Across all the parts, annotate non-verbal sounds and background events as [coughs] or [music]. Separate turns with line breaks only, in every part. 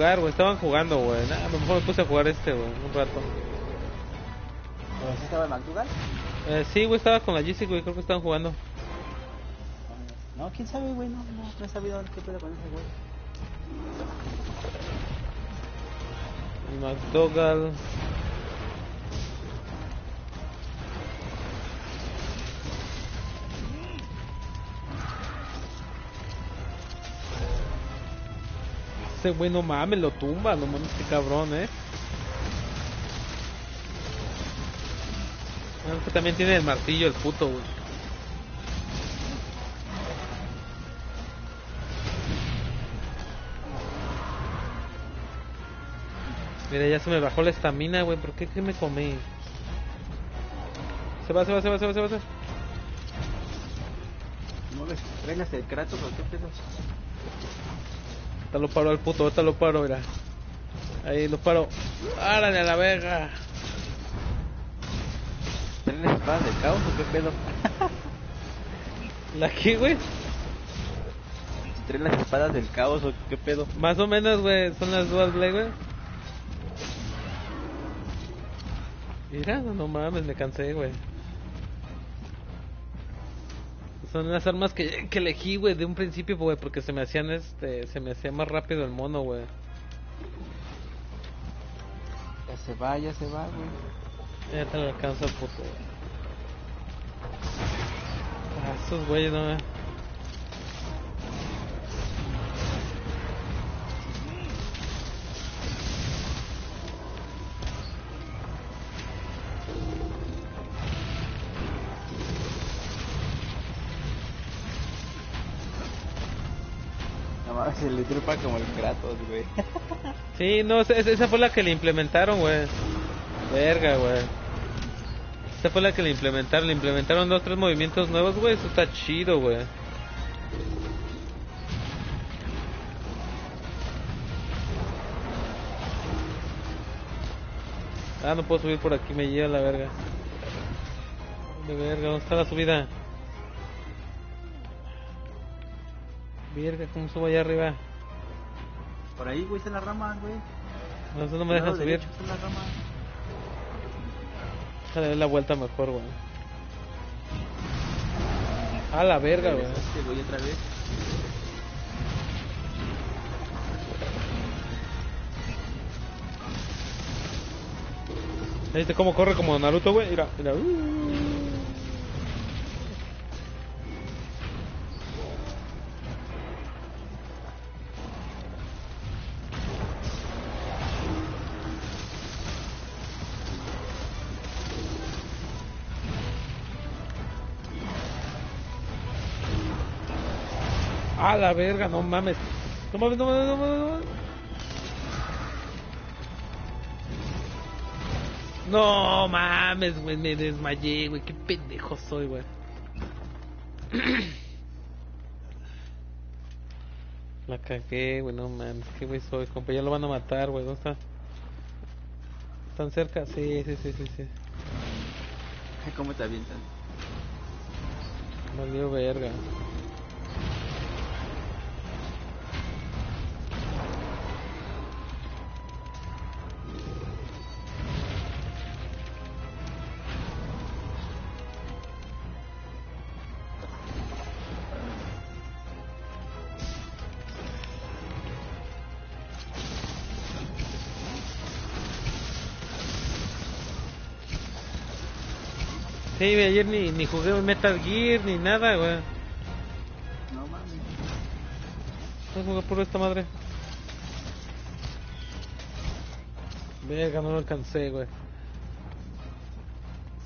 jugar, güey. Estaban jugando, güey. Nah, a lo mejor me puse a jugar este, güey, un rato.
¿Sí estaba el McDougal?
Eh, sí, güey, estaba con la GC, güey. Creo que estaban jugando.
No, quién sabe, güey. No, no, no he sabido qué pedo con ese güey.
McDougall. Ese güey no mames, lo tumba, no mames, qué cabrón, eh. Ah, que también tiene el martillo, el puto, güey. Mira, ya se me bajó la estamina, güey. ¿Por qué? ¿Qué me comí? Se va, se va, se va, se va, se va. se va.
¿No les trenas el Kratos o qué pedo?
Ahorita lo paro al puto, ahorita lo paro, mira. Ahí lo paro. ¡Árale a la verga!
¿Trenas espadas del caos o qué pedo?
¿La qué, güey?
¿Trenas espadas del caos o qué pedo?
Más o menos, güey. Son las blade, güey. Mira, no, no mames, me cansé, güey. Son las armas que, que elegí, güey, de un principio, güey, porque se me hacían, este, se me hacía más rápido el mono, güey.
Ya se va, ya se va, güey.
Ya te lo alcanza, puto. Ah, esos güeyes, no, eh.
Se le trepa como el Kratos, güey. [laughs]
Sí, no, esa, esa fue la que le implementaron, güey. Verga, güey. Esa fue la que le implementaron. Le implementaron dos, tres movimientos nuevos, güey. Eso está chido, güey. Ah, no puedo subir por aquí, me lleva la verga. De verga, ¿dónde está la subida? Verga, ¿cómo subo allá arriba?
Por ahí, güey, están las ramas, güey.
No, eso no me dejan
Lado
subir. Déjale dar la vuelta mejor, güey. A la verga, güey.
Este güey otra vez.
¿Viste cómo corre como Naruto, güey? Mira, mira. uh. A la verga, no mames. No mames, no mames, no mames, no mames. No mames, güey, me desmayé, güey. Qué pendejo soy, güey. [clears throat] La cagué, güey, no mames. Qué güey soy, compa. Ya lo van a matar, güey. ¿Dónde está? ¿Están cerca? Sí, sí, sí, sí, sí.
¿Cómo te avientan?
Valió verga. Sí, ayer ni, ni jugué un Metal Gear ni nada, güey.
No mames.
No jugué por esta madre. Verga, no lo alcancé, güey.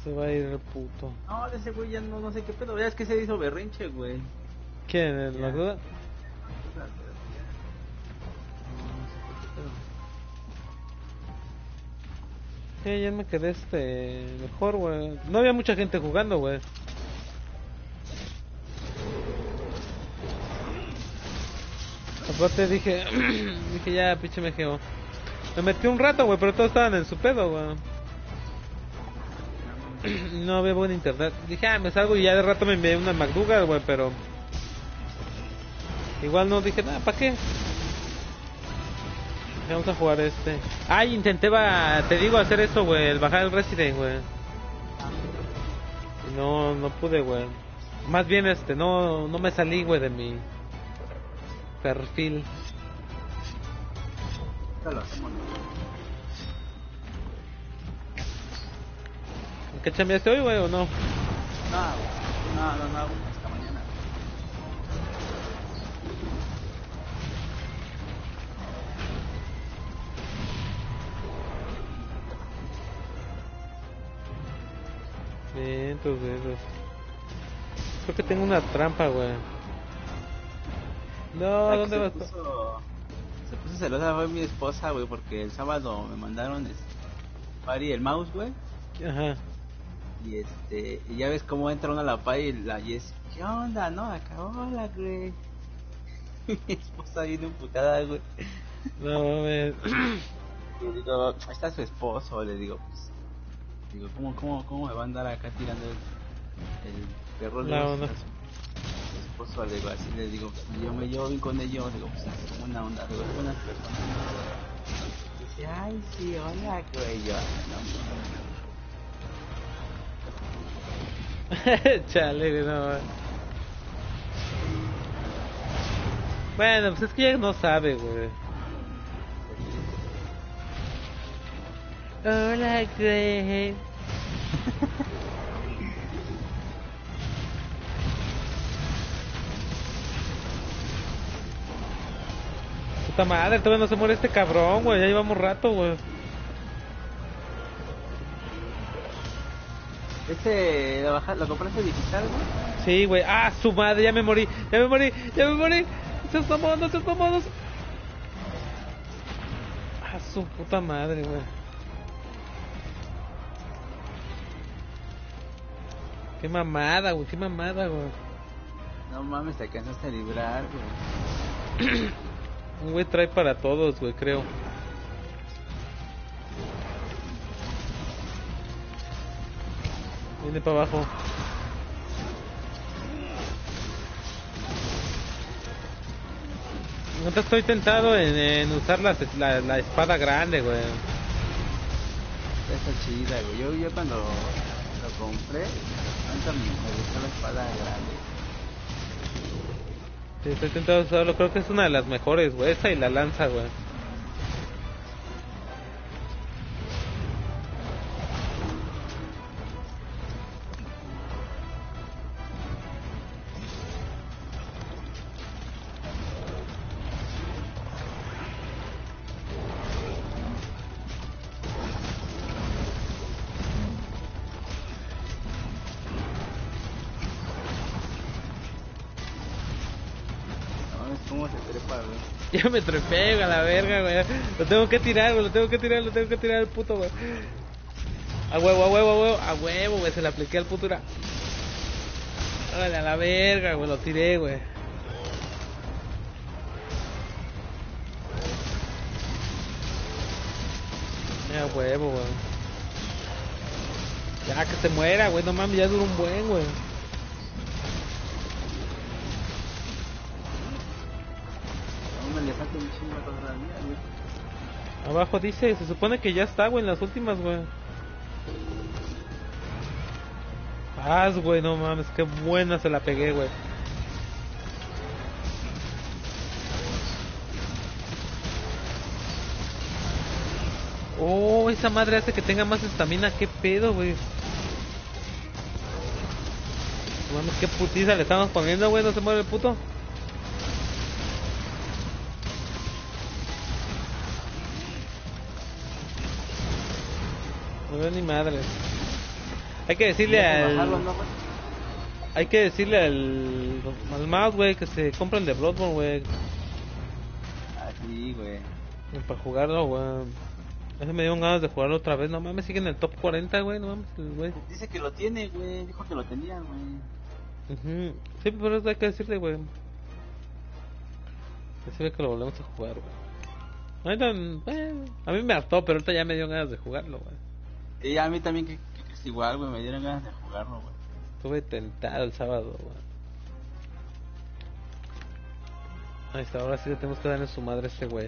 Se va a ir el puto.
No, ese güey ya no, no sé qué pedo. Ya es que se hizo berrinche, güey.
¿Quién? ¿El
Ya.
duda? Sí, ayer me quedé este mejor, güey. No había mucha gente jugando, güey. Aparte dije, [clears throat] dije ya, pinche me quedo. Me metí un rato, güey, pero todos estaban en su pedo, güey. [clears throat] No había buen internet. Dije, ah, me salgo y ya de rato me envié una McDougal, güey, pero... Igual no dije, nada, ¿para qué? Vamos a jugar este. Ay, intenté, va, te digo, hacer eso, güey, el bajar el Resident, güey. No, no pude, güey. Más bien, este, no, no me salí, güey, de mi perfil.
Ahorita lo hacemos. ¿no?
¿En qué chambeaste hoy, güey, o no?
No, güey. no,
Bien, entonces esos. Creo que tengo una trampa, güey. No,
La que
¿dónde
se
vas?
puso- Se puso celosa fue mi esposa, güey, porque el sábado me mandaron este, Pari el mouse, güey.
Ajá.
Y este, y ya ves cómo entra uno a la Pari y la Jess, ¿qué onda, no? Acá, hola, güey. [laughs] mi esposa viene emputada, güey.
No mames.
Y digo, está su esposo, le digo, pues. Digo, ¿cómo, cómo, cómo me va a andar acá tirando el, el perro? Le
La onda.
esposo, le digo, así le digo, yo me llevo bien con ellos, digo, pues es como una onda, digo, es buenas personas. Dice, ay, sí, hola, [laughs] güey, yo, no,
Chale, no. Bueno, pues es que ella no sabe, güey. Hola, güey. Puta madre, todavía no se muere este cabrón, güey. Ya llevamos rato, güey.
Este, lo, baja, lo compraste digital, güey.
Sí, güey. Ah, su madre, ya me morí. Ya me morí, ya me morí. Se tomó, no se tomó. No se... Ah, su puta madre, güey. Qué mamada, güey. Qué mamada, güey.
No mames, te alcanzaste a librar, güey. [clears throat]
Un güey trae para todos, güey, creo. Viene para abajo. No te estoy tentado en, en usar la, la, la espada grande, güey.
Está chida, güey. Yo, yo cuando lo compré, me, gustó la espada grande.
Sí, estoy tentado usarlo. Creo que es una de las mejores, güey. Esa y la lanza, güey. Ya me trepé, güey, a la verga, güey. Lo tengo que tirar, güey. Lo tengo que tirar, lo tengo que tirar al puto, güey. A huevo, a huevo, a huevo. A huevo, güey. Se le apliqué al puto. Era... Órale, a la verga, güey. Lo tiré, güey. Ya, huevo, güey. Ya, que se muera, güey. No mames, ya dura un buen, güey. Abajo dice, se supone que ya está, güey, en las últimas, güey. Paz, güey, no mames, qué buena se la pegué, güey. Oh, esa madre hace que tenga más estamina, qué pedo, güey. Mames, qué putiza le estamos poniendo, güey, no se mueve el puto. Veo ni madre. Hay que decirle al...
bajarlo, ¿no, güey?
Hay que decirle al, al mouse, güey, que se compre el de Bloodborne, güey.
Así, güey.
Para jugarlo, güey. Ese me dieron ganas de jugarlo otra vez. No mames, sigue en el top 40, güey. No mames, güey.
Dice que lo tiene, güey. Dijo que lo tenía, güey.
Ujú. Sí, pero eso hay que decirle, güey. Decirle que lo volvemos a jugar, güey. Ahorita, eh, a mí me hartó, pero ahorita ya me dio ganas de jugarlo, güey.
Y a mí también que, es igual, güey, me dieron ganas de jugarlo, güey.
Estuve tentado el sábado, güey. Ahí está, ahora sí le tenemos que darle su madre a este güey.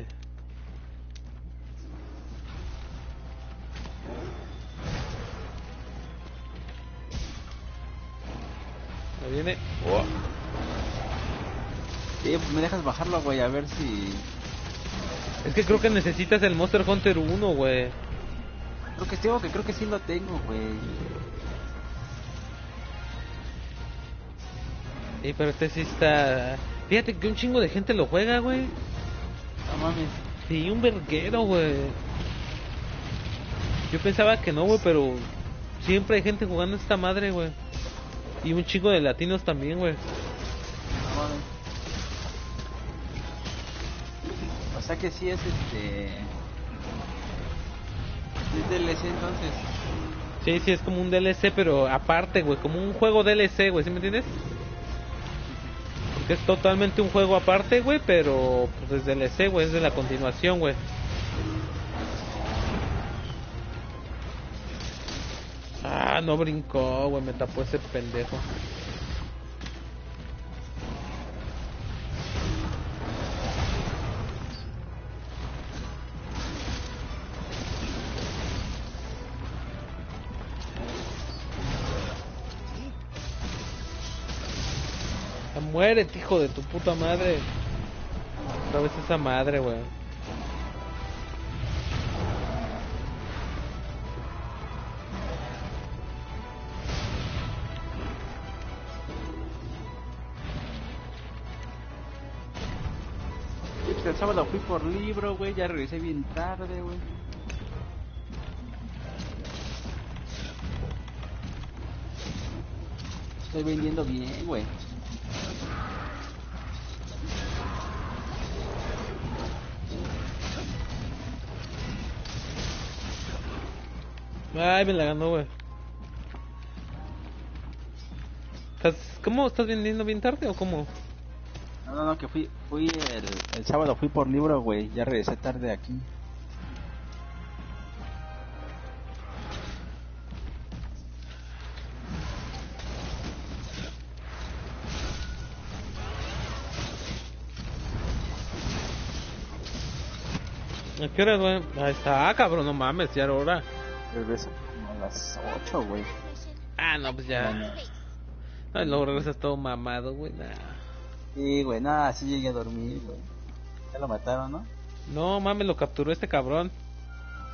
Ahí viene. Oh.
Eh, me dejas bajarlo, güey, a ver si...
Es que creo que necesitas el Monster Hunter 1, güey.
Creo que tengo, que creo que sí lo tengo, güey.
Sí, pero este sí está... Fíjate que un chingo de gente lo juega, güey.
No mames.
Sí, un verguero, güey. Yo pensaba que no, güey, pero siempre hay gente jugando esta madre, güey. Y un chingo de latinos también, güey.
No mames. O sea que sí es este... Es DLC entonces.
Sí, sí, es como un DLC, pero aparte, güey, como un juego DLC, güey, ¿sí me entiendes? Porque es totalmente un juego aparte, güey, pero pues es DLC, güey, es de la continuación, güey. Ah, no brincó, güey, me tapó ese pendejo. Muérete, hijo de tu puta madre. Otra vez esa madre.
Sí, pues el sábado fui por libro, güey, ya regresé bien tarde, güey. Estoy vendiendo bien, güey.
Ay, me la ganó, güey. ¿Estás, ¿Cómo? ¿Estás vendiendo bien tarde o cómo?
No, no, no, que fui, fui el, el sábado fui por libro, güey, ya regresé tarde aquí.
¿A qué hora, güey? Ahí está, cabrón, no mames, ya era hora.
Regreso como a las 8, güey.
Ah, no, pues ya. Ay, luego regresas todo mamado, güey. Nah.
Sí, güey, nada, sí llegué a dormir, güey. Ya lo mataron, ¿no?
No mames, lo capturó este cabrón.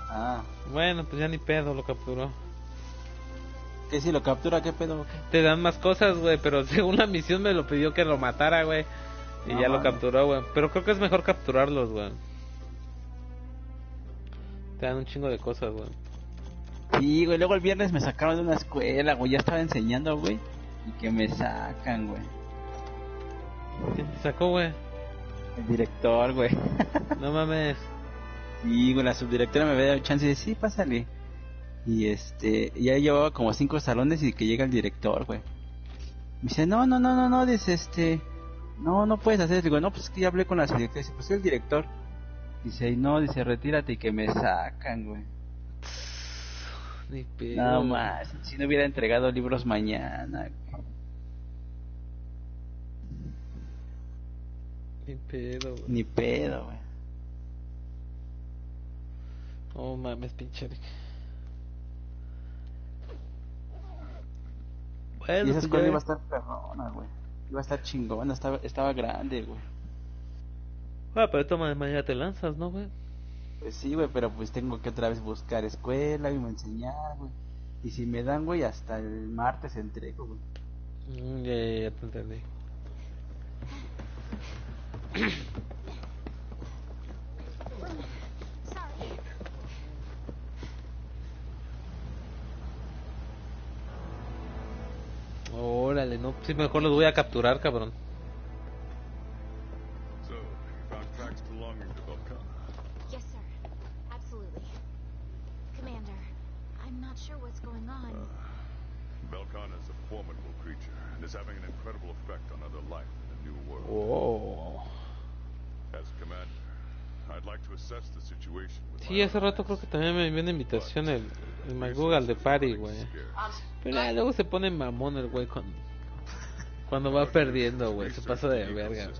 Ah,
Bueno, pues ya ni pedo lo capturó.
¿qué si lo captura? ¿Qué pedo? ¿Qué?
Te dan más cosas, güey, pero [laughs] según la misión me lo pidió que lo matara, güey. Y
No
ya lo capturó, güey. Pero creo que es mejor capturarlos, güey. Te dan un chingo de cosas, güey.
Sí, güey, luego el viernes me sacaron de una escuela, güey, ya estaba enseñando, güey. Y que me sacan, güey.
¿Quién te sacó, güey?
El director, güey. [laughs]
No mames.
Y, güey, la subdirectora me había dado chance de sí, pásale. Y este, ya llevaba como cinco salones y que llega el director, güey. Me dice, no, no, no, no, no, dice, este, no, no puedes hacer. Digo, no, pues es que ya hablé con la subdirectora. Dice, pues soy el director. Dice, y no, dice, retírate y que me sacan, güey.
Ni pedo.
Nada
güey.
más, si no hubiera entregado libros mañana. güey.
Ni pedo, güey.
Ni pedo, güey.
Oh mames, pinche. Bueno,
Y esa escuela
ya-
iba a estar perrona, güey. Iba a estar chingona, estaba, estaba grande, güey.
Ah, pero toma mañana te lanzas, ¿no, güey?
Pues sí, güey, pero pues tengo que otra vez buscar escuela y me enseñar, güey. Y si me dan, güey, hasta el martes entrego, güey.
Mm, ya, te entendí. Órale, no, sí, mejor los voy a capturar, cabrón. Sí, hace rato creo que también me envió una invitación el, el McGoogle de Party, güey. Pero ya luego se pone mamón el güey cuando, cuando va perdiendo, güey. Se pasa de verga.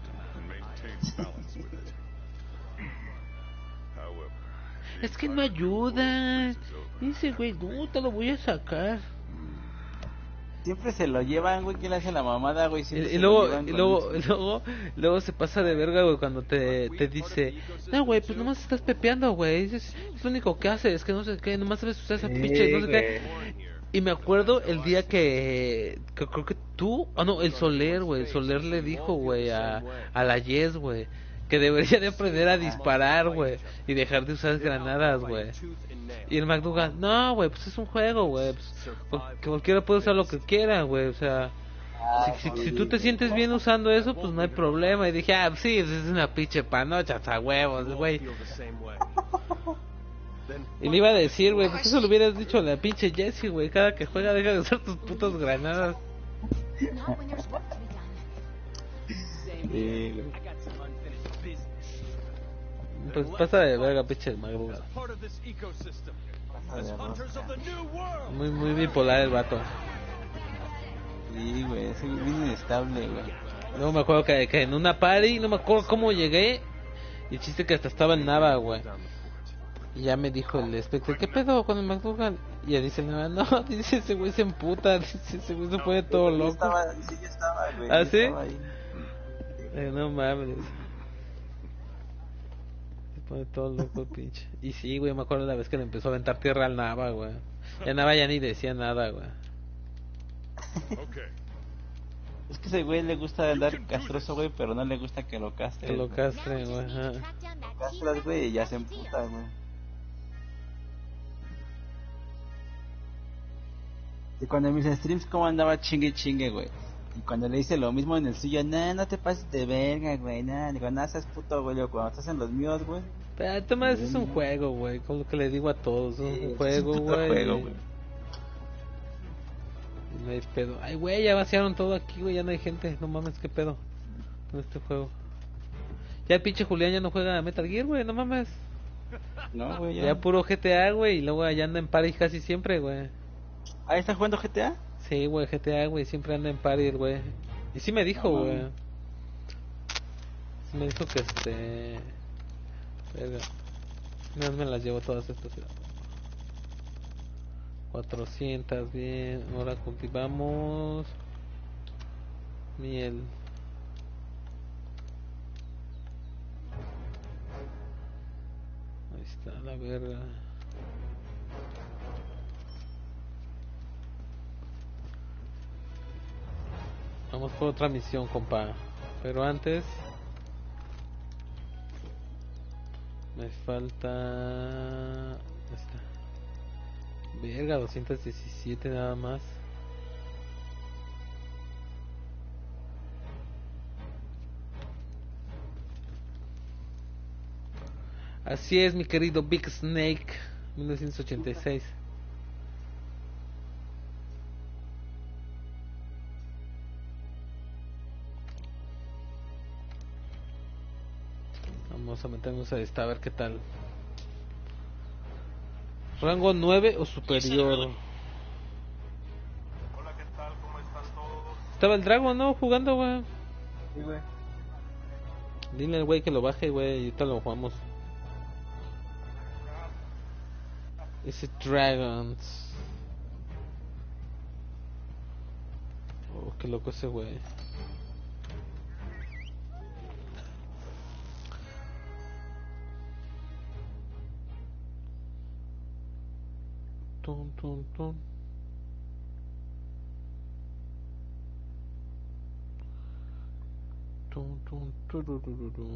Es que no ayuda. Dice, güey, no, te lo voy a sacar.
Siempre se lo llevan, güey. ¿Quién le hace la mamada, güey?
Y, luego, y luego, y luego, luego se pasa de verga, güey, cuando te, te dice, no, güey, pues nomás estás pepeando, güey, es, es lo único que haces, es que no sé qué, nomás sabes usar esa pinche, no sé qué. Y me acuerdo el día que, que creo que tú, ah no, el Soler, güey, el Soler le dijo, güey, a, a la Yes, güey, que debería de aprender a disparar, güey, y dejar de usar granadas, güey. Y el McDougal, no, güey, pues es un juego, güey, pues, cual- que cualquiera puede usar lo que quiera, güey, o sea, si, si, si tú te sientes bien usando eso, pues no hay problema. Y dije, ah, sí, es una pinche panocha, a huevos, güey. Y le iba a decir, güey, pues eso lo hubieras dicho a la pinche Jessie, güey. Cada que juega deja de usar tus putas granadas. Pues pasa de verga, pinche McDougal. Muy, muy bipolar el vato.
Sí, güey. Es bien inestable, güey.
Luego me acuerdo que, que en una party, no me acuerdo cómo llegué. Y el chiste que hasta estaba en Nava, güey. Y ya me dijo el Spectre, ¿qué pedo con el McDougal? Y ya dice el Nava, no, [laughs] dice ese güey se emputa, [laughs] dice ese güey se pone todo
Yo
loco.
estaba- sí, yo estaba, güey.
¿Ah,
yo
sí?
estaba ahí.
Eh, no mames. Pone todo loco el pinche. Y sí, güey, me acuerdo la vez que le empezó a aventar tierra al Nava, güey. Ya Nava ya ni decía nada, güey.
Okay.
Es que ese güey le gusta andar castroso, güey, pero no le gusta que lo castre.
Que lo castre, güey.
Castras, güey, y ya se emputa, güey. Y cuando en mis streams, como andaba chingue chingue, güey. Y cuando le hice lo mismo en el suyo, nah, no te pases de verga, güey, nah. Digo, nah, seas puto, güey. Cuando estás en los míos, güey.
Pero Tomás es un juego, güey. Como que le digo a todos. Es
Sí,
un juego, güey.
juego, güey.
No hay pedo. Ay, güey, ya vaciaron todo aquí, güey. Ya no hay gente. No mames, qué pedo. Con este juego. Ya el pinche Julián ya no juega a Metal Gear, güey. No mames.
No, güey,
Ya,
ya.
puro GTA, güey. Y luego allá anda en party casi siempre, güey.
Ahí está jugando GTA.
Sí, güey, GTA, güey. Siempre anda en party, el güey. Y sí me dijo, güey. Sí me dijo que este. Verga. No me las llevo todas estas. 400, bien. Ahora cultivamos. Miel. Ahí está la verga. Vamos por otra misión, compa. Pero antes. Me falta. Esta. Verga, 217 nada más. Así es, mi querido Big Snake. 1986. Vamos a meternos a esta a ver qué tal. Rango 9 o superior.
Hola, ¿qué tal? ¿Cómo están todos?
Estaba el Dragon, ¿no? Jugando, güey.
Sí, güey.
Dile al güey que lo baje, güey, y ahorita lo jugamos. Ese Dragons. Oh, qué loco ese güey. Tum, tum, tum. Tum, tum, tururururu.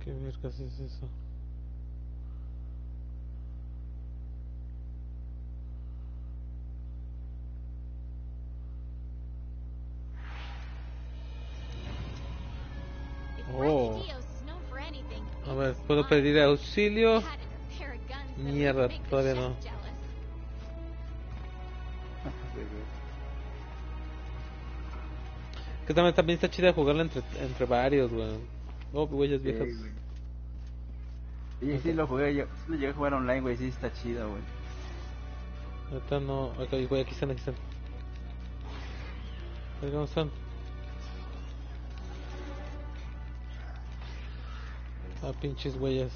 ¿Qué vergas es eso? Ver, ¿puedo pedir auxilio? Mierda, todavía no. Que también, también está chida jugarla entre, entre varios, güey. Oh, huellas viejas.
Sí, güey. Y sí lo jugué, yo sí lo llegué a jugar online, güey, sí está chido, güey.
Ahorita no. Acá, güey, aquí están, aquí están. A ver, ¿Cómo están? A pinches güeyes.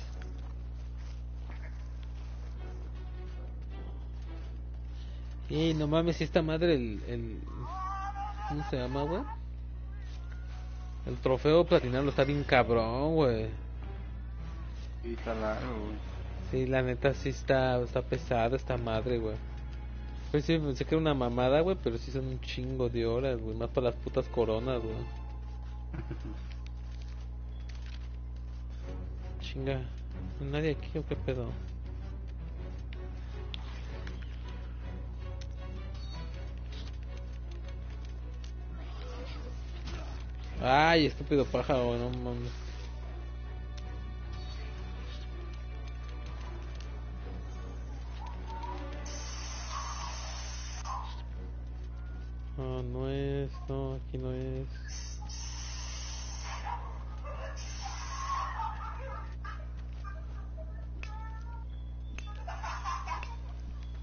Y no mames, si esta madre, el, el. ¿Cómo se llama, güey? El trofeo platinado está bien cabrón, güey.
Sí, está largo, güey.
Sí, la neta sí está, está pesada esta madre, güey. Pues sí, pensé que era una mamada, güey, pero sí son un chingo de horas, güey. Más para las putas coronas, güey. [laughs] Chinga. ¿Nadie aquí o qué pedo? Ay, estúpido pájaro, no mames. No, no es, no, aquí no es.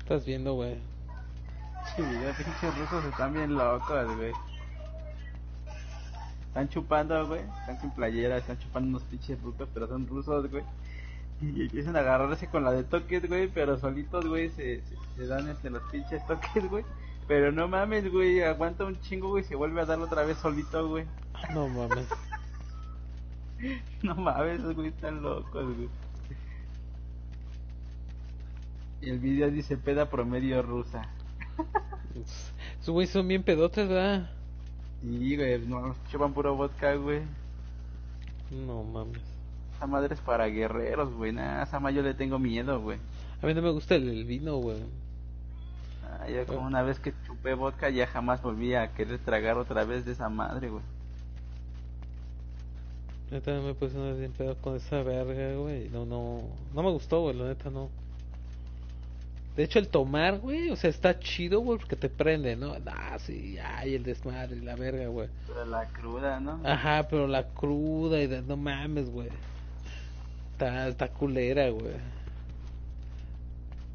Estás viendo, güey.
Sí, los pinches rusos están bien locos, güey. Están chupando, güey. Están sin playera, están chupando unos pinches rucos, pero son rusos, güey. Y empiezan a agarrarse con la de toques, güey, pero solitos, güey, se, se, se dan entre los pinches toques, güey. Pero no mames, güey, aguanta un chingo, güey, se vuelve a darlo otra vez solito, güey.
No mames. [laughs]
No mames, güey están locos, güey. Y el video dice peda promedio rusa. [laughs]
Esos güeyes son bien pedotes, ¿verdad?
Y, güey, no, chupan puro vodka, güey.
No mames.
Esa madre es para guerreros, güey. Nah, esa madre yo le tengo miedo, güey.
A mí no me gusta el, el vino, güey.
Ah, yo como una vez que chupé vodka ya jamás volví a querer tragar otra vez de esa madre, güey.
Yo también me puse una vez bien pedo con esa verga, güey. No, no, no me gustó, güey, la neta no. De hecho, el tomar, güey, o sea, está chido, güey, porque te prende, ¿no? Ah, sí, ay, el desmadre, la verga, güey.
Pero la cruda, ¿no?
Ajá, pero la cruda y de, no mames, güey. Está, está culera, güey.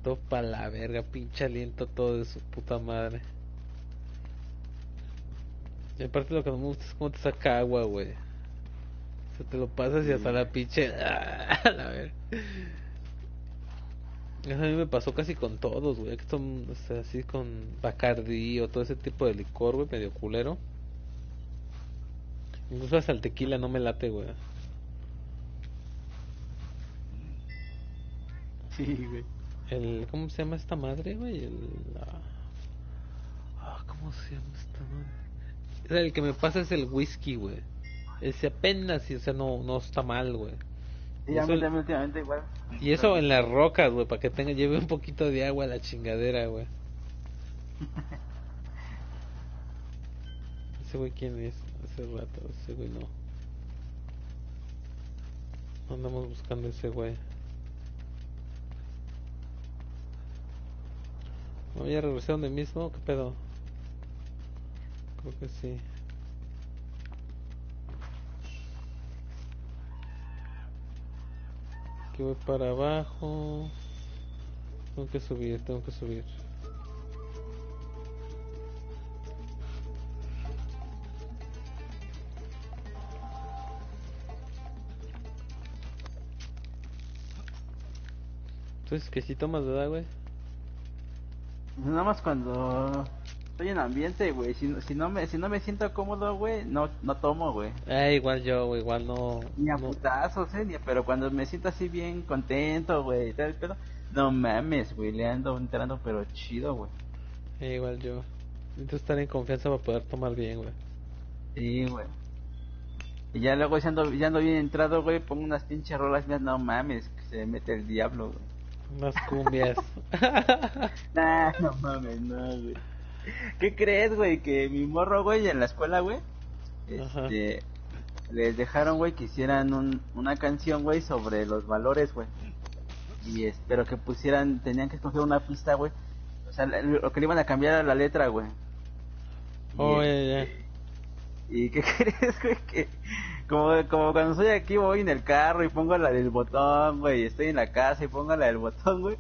Todo pa' la verga, pinche aliento todo de su puta madre. Y aparte lo que no me gusta es cómo te saca agua, güey. O sea, te lo pasas y hasta la pinche... [laughs] la verga. Eso a mí me pasó casi con todos, güey. Que son o sea, así con Bacardí o todo ese tipo de licor, güey, medio culero. Incluso hasta el tequila no me late, güey.
Sí, güey.
El, ¿Cómo se llama esta madre, güey? El... ah, ¿Cómo se llama esta madre? El que me pasa es el whisky, güey. Ese apenas, o sea, no, no está mal, güey.
Sí,
Y
a
eso-
mí también últimamente igual.
Y eso en las rocas, güey, para que tenga, lleve un poquito de agua a la chingadera, güey. [laughs] Ese güey, ¿quién es? Hace rato, ese güey no. Andamos buscando ese güey. ¿No ya regresé donde mismo? ¿Qué pedo? Creo que sí. Voy para abajo. Tengo que subir, tengo que subir. Entonces, que si tomas, ¿verdad, güey?
Nada más cuando estoy en ambiente, güey. Si, si, no me, si no me siento cómodo, güey, no, no tomo, güey.
Ah, igual yo, güey, igual no.
Ni a
no-
putazos, eh, ni pero cuando me siento así bien contento, güey, pedo, no mames, güey, le ando entrando, pero chido, güey.
eh, igual yo. Necesito estar en confianza para poder tomar bien, güey.
Sí, güey. Y ya luego ya ando, ya ando bien entrado, güey, pongo unas pinches rolas, mías, no mames, que se mete el diablo, güey.
Unas cumbias. [laughs]
Nah, no mames, no, güey. ¿Qué crees, güey? Que mi morro, güey, en la escuela, güey, este, les dejaron, güey, que hicieran un, una canción, güey, sobre los valores, güey. Y espero que pusieran, tenían que escoger una pista, güey. O sea, lo que le iban a cambiar a la letra, güey.
Oh, ya,
este. ¿Y qué [laughs] crees, güey? Que como, como cuando estoy aquí, voy en el carro y pongo la del botón, güey. Estoy en la casa y pongo la del botón, güey.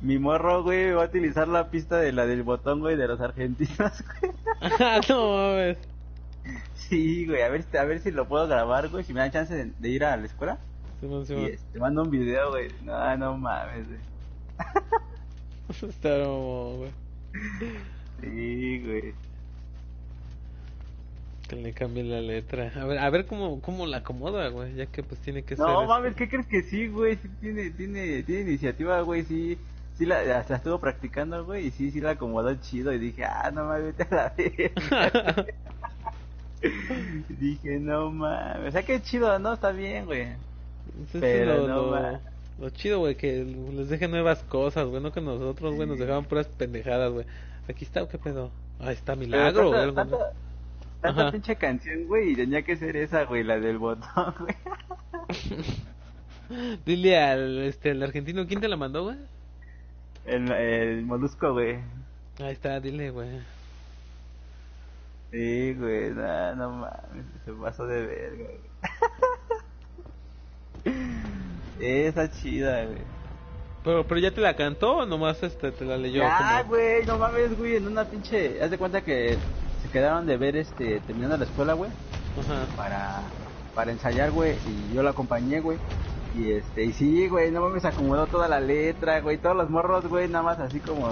Mi morro, güey, va a utilizar la pista de la del botón, güey, de los argentinos, [laughs] güey.
Ah, no mames.
Sí, güey, a ver, a ver si lo puedo grabar, güey. Si me dan chance de, de ir a la escuela.
Simón,
Y
Simón.
este, manda un video, güey. No, no mames, güey. [laughs]
Está como, güey.
Sí, güey.
Que le cambie la letra. A ver, a ver cómo, cómo la acomoda, güey. Ya que pues tiene que ser.
No
este-
mames, ¿qué crees que sí, güey? Sí tiene, tiene, tiene iniciativa, güey, sí. Sí, la, hasta estuvo practicando, güey, y sí, sí la acomodó chido. Y dije, ah, no mames, vete a la [laughs] verga. dije, no mames. O sea, que chido, ¿no? Está bien, güey. Pero
lo,
no
lo-
va.
lo chido, güey, que les dejen nuevas cosas, güey. No que nosotros, güey, nos dejaban puras pendejadas, güey. Aquí está, ¿qué pedo? Ahí está, milagro, güey.
Tanta,
Ajá.
pinche canción, güey, y tenía que ser esa, güey, la del botón, güey. [laughs]
Dile al, este, al argentino, ¿quién te la mandó, güey?
El, el molusco, güey.
Ahí está, dile, güey.
Sí, güey, no, no mames, se pasó de verga, güey. [laughs] Esa chida, güey.
Pero, pero ya te la cantó o nomás este, te la leyó. Como-
güey, no mames, güey, en una pinche... Haz de cuenta que quedaron de ver, este, terminando la escuela, güey,
Ajá.
para, para ensayar, güey, y yo la acompañé, güey. Y este, y sí, güey, no mames, acomodó toda la letra, güey, todos los morros, güey, nada más así como,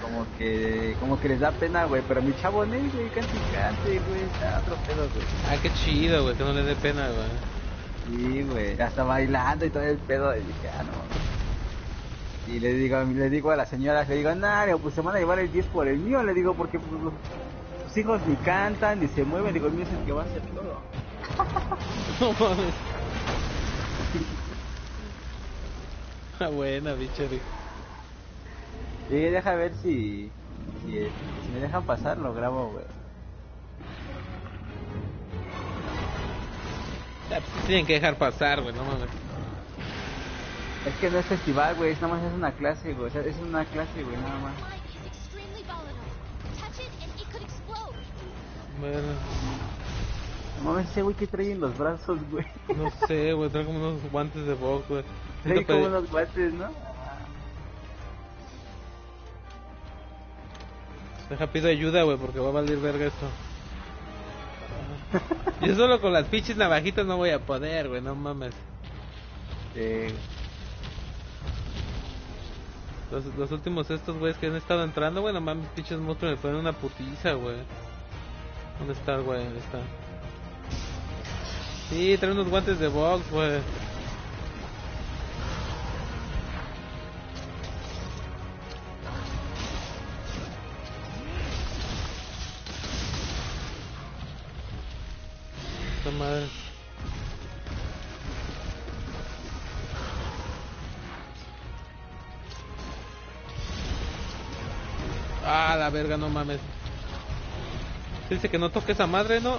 como que, como que les da pena, güey, pero mi chavo, güey, cante y cante, güey, está otro pedo, güey.
Ah, qué chido, güey, que no le dé pena, güey.
Sí, güey, hasta bailando y todo el pedo, y dije, ah, no. Y le digo, le digo a la señora, le digo, no, pues se van a llevar el 10 por el mío, le digo, porque pues, sus hijos ni cantan, ni se mueven, digo, el mío es el que va a hacer todo.
No mames. [laughs] Ah, buena, bicho.
Sí, deja ver si, si, si me dejan pasar, lo grabo, güey.
Ah, pues, tienen que dejar pasar, güey, no mames.
Es que no es festival, güey, es nada más es una clase, güey, o sea, es una clase, güey, nada más.
Bueno,
No mames, ese güey que trae en los brazos, güey.
no sé, güey, trae como unos guantes de box, güey.
Trae como unos guantes, ¿no?
Deja, pido ayuda, güey, porque va a valer verga esto. Yo solo con las pinches navajitas no voy a poder, güey, no mames.
Eh,
Los, los últimos estos güeyes que han estado entrando, güey, no mames, pinches monstruos me ponen una putiza, güey. ¿Dónde está, güey? ¿Dónde está? Sí, trae unos guantes de box, güey. Dice que no toque esa madre, ¿no?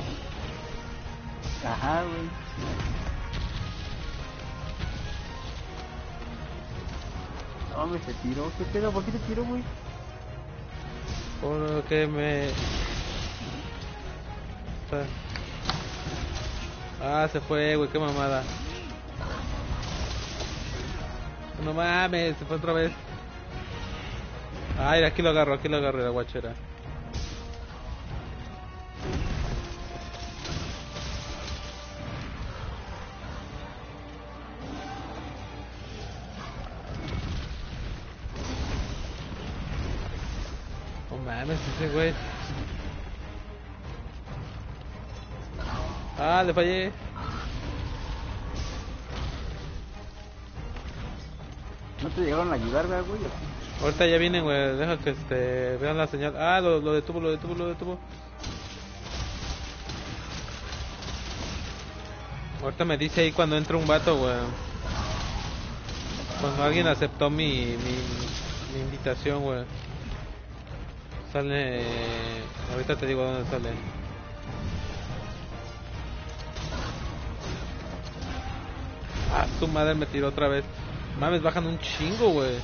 ajá, güey. No mames, se tiró, ¿qué pedo? ¿Por qué se tiró, güey?
Porque me... Está- Ah, se fue, güey, qué mamada. No mames, se fue otra vez. Ay, aquí lo agarro, aquí lo agarro, la guachera. Fallé.
¿No te llegaron a ayudar, ¿verdad, güey?
Ahorita ya vienen, güey. Deja que este, vean la señal. Ah, lo, lo detuvo, lo detuvo, lo detuvo. Ahorita me dice ahí cuando entra un vato, güey. Cuando alguien aceptó mi, mi, mi invitación, güey. Sale... Ahorita te digo dónde sale. Su madre me tiró otra vez. Mames, bajan un chingo, güey.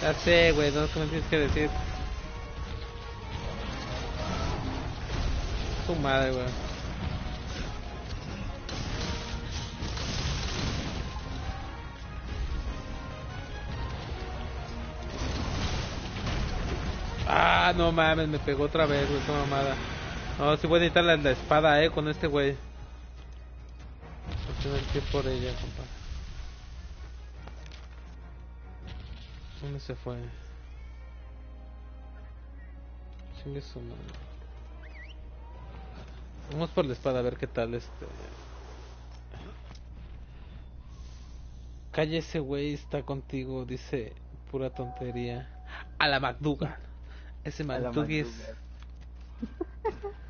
Ya sé, güey, no me tienes que decir. Tu madre, güey. Ah, no mames, me pegó otra vez, güey, esa mamada. No, sí voy a necesitar la, la espada, eh, con este güey. Voy a tener que ir por ella, compa. ¿Dónde se fue? Chingue su madre. Vamos por la espada a ver qué tal este. Calle ese güey está contigo, dice pura tontería. A la McDougal. Ese. McDougal. [laughs]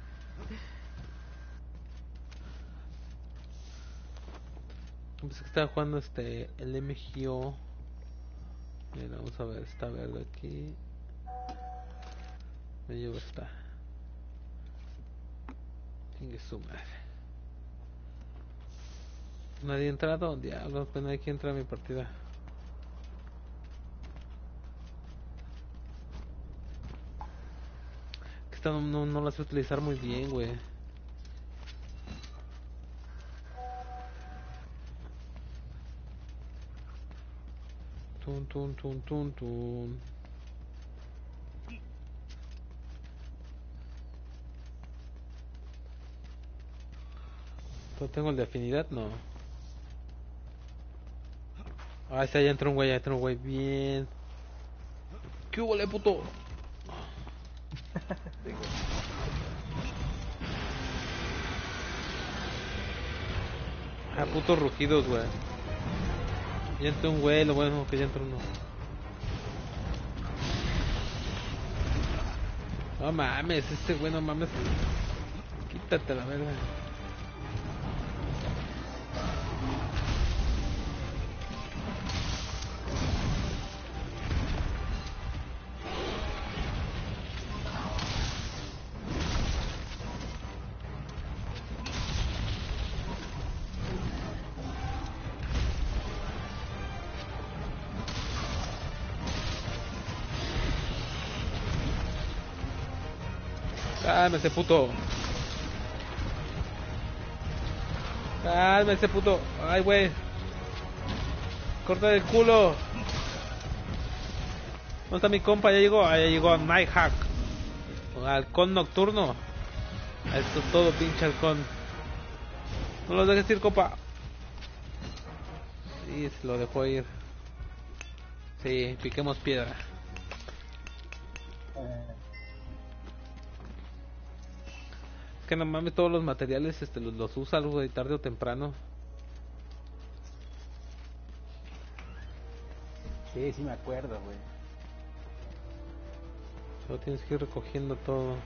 Pensé que estaba jugando este el MGO. Mira, vamos a ver, está verde aquí. Me llevo esta. Chingue su madre. Nadie ha entrado, diablo, pues nadie quiere entrar a mi partida. Esta no, no, no la sé utilizar muy bien, güey. Tun, tun, tun, tun, tun. ¿Yo tengo el de afinidad? No. Ah, ese ya entró un güey, ya entró un güey bien. ¿Qué hubo, puto? Ah, putos rugidos, güey. Ya entró un güey, lo bueno que ya entró uno. No mames, este güey, no mames. Quítate la verga. Cálmese, puto. Cálmese, puto. Ay, güey. Corta el culo. ¿Dónde está mi compa? Ya llegó. Ah, ya llegó Nighthawk. Halcón nocturno. Esto es todo, pinche halcón. No lo dejes ir, compa. Sí, se lo dejó ir. Sí, piquemos piedra. Que no mames todos los materiales este los, los usa algo de tarde o temprano
Sí, sí me acuerdo, güey.
solo tienes que ir recogiendo todo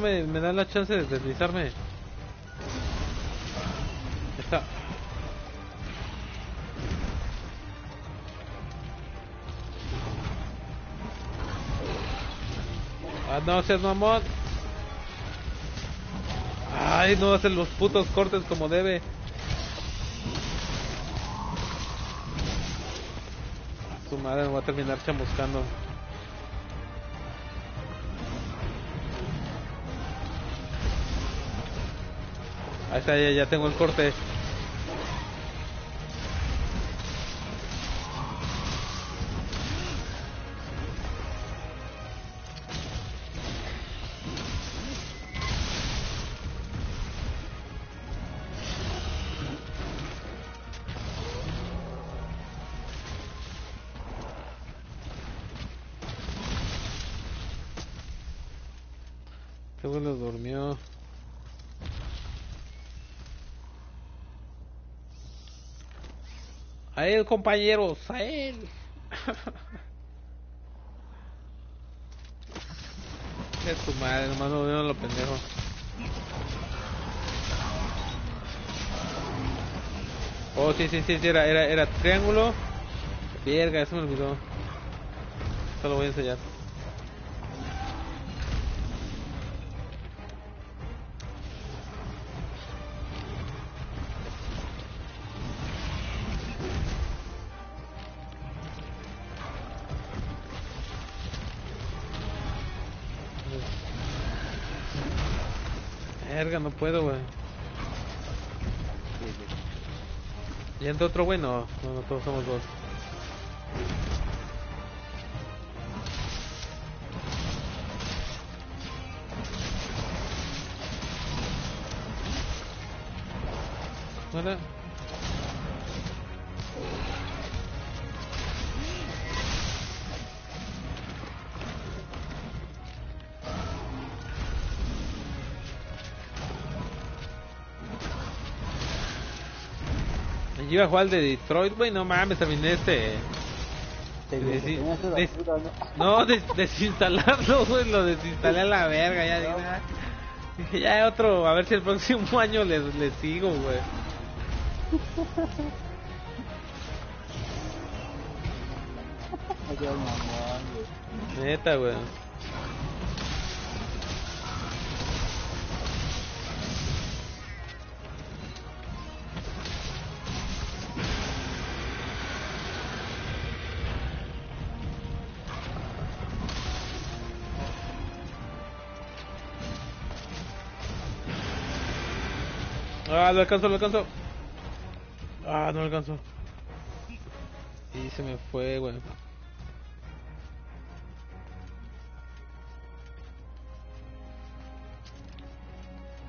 me, me dan la chance de deslizarme está Ah, no seas mamón. Ay, no hacen los putos cortes como debe. Su madre me va a terminar chamuscando. Ya, ya tengo el corte. Compañeros, a él. [laughs] Es tu madre, nomás no veo lo pendejo. Oh, sí, sí, sí, sí, era, era, era triángulo. Verga, eso me olvidó. Esto lo voy a enseñar. No puedo, güey. ¿Y entra otro güey? No, no, no, todos somos dos. Hola. Iba a jugar de Detroit, güey, no mames, terminé este...
Toda
Des-
¿no?
No, des- desinstalarlo, güey, lo desinstalé a la verga, ya dije, ah. Dije, ya otro, a ver si el próximo [laughs] año les, les sigo, [laughs] güey. Neta, güey. Ah, lo alcanzo, lo alcanzo. Ah, no lo alcanzo. Y se me fue, güey.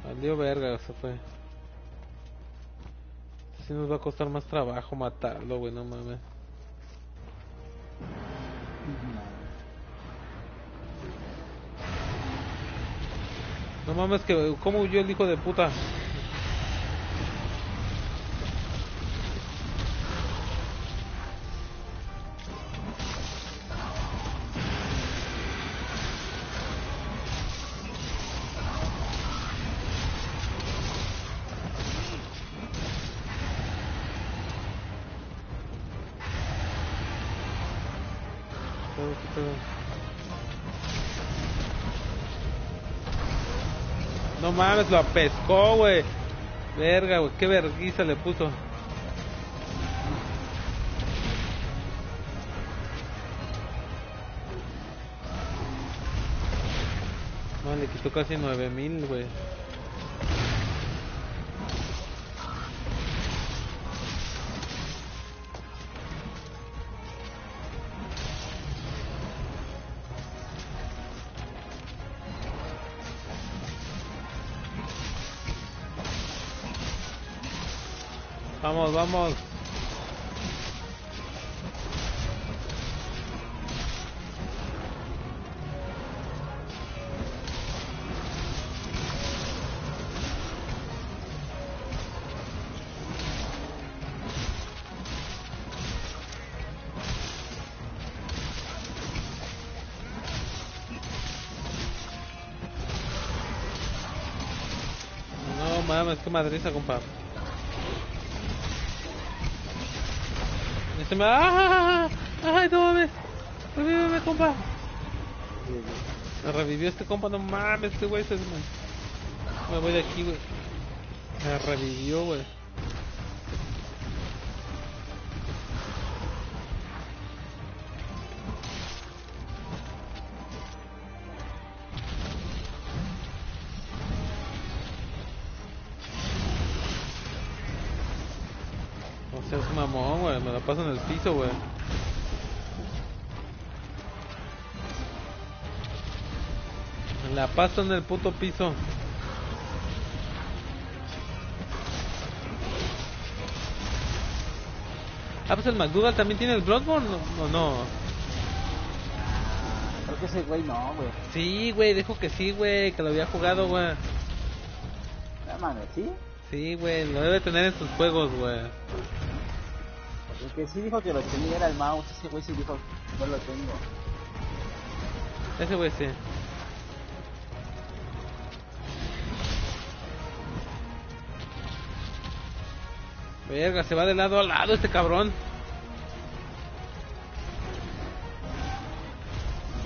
Valió verga, se fue. Si nos va a costar más trabajo matarlo, güey, no mames. No mames, que cómo huyó el hijo de puta. No mames, lo apescó, güey. Verga, güey, qué verguiza le puso. No, le quitó casi 9000, güey. Vamos. No mames, qué madriza, compa. Este me... ¡Ah! ¡Ay, no mames! ¡Revíveme, compa! Me revivió este compa, no mames, este güey se... Me, me voy de aquí, güey. Me revivió, güey. Piso, güey. La paso en el puto piso. Ah, pues el McDougall también tiene el Bloodborne, ¿o no?
Creo que ese güey no, güey.
Sí, güey, dijo que sí, güey, que lo había jugado, güey.
No mames, ¿sí?
Sí, güey, lo debe tener en sus juegos, güey.
El que sí dijo que lo tenía era el mouse. Ese güey sí dijo, no lo tengo.
Ese güey sí. Verga, se va de lado a lado este cabrón.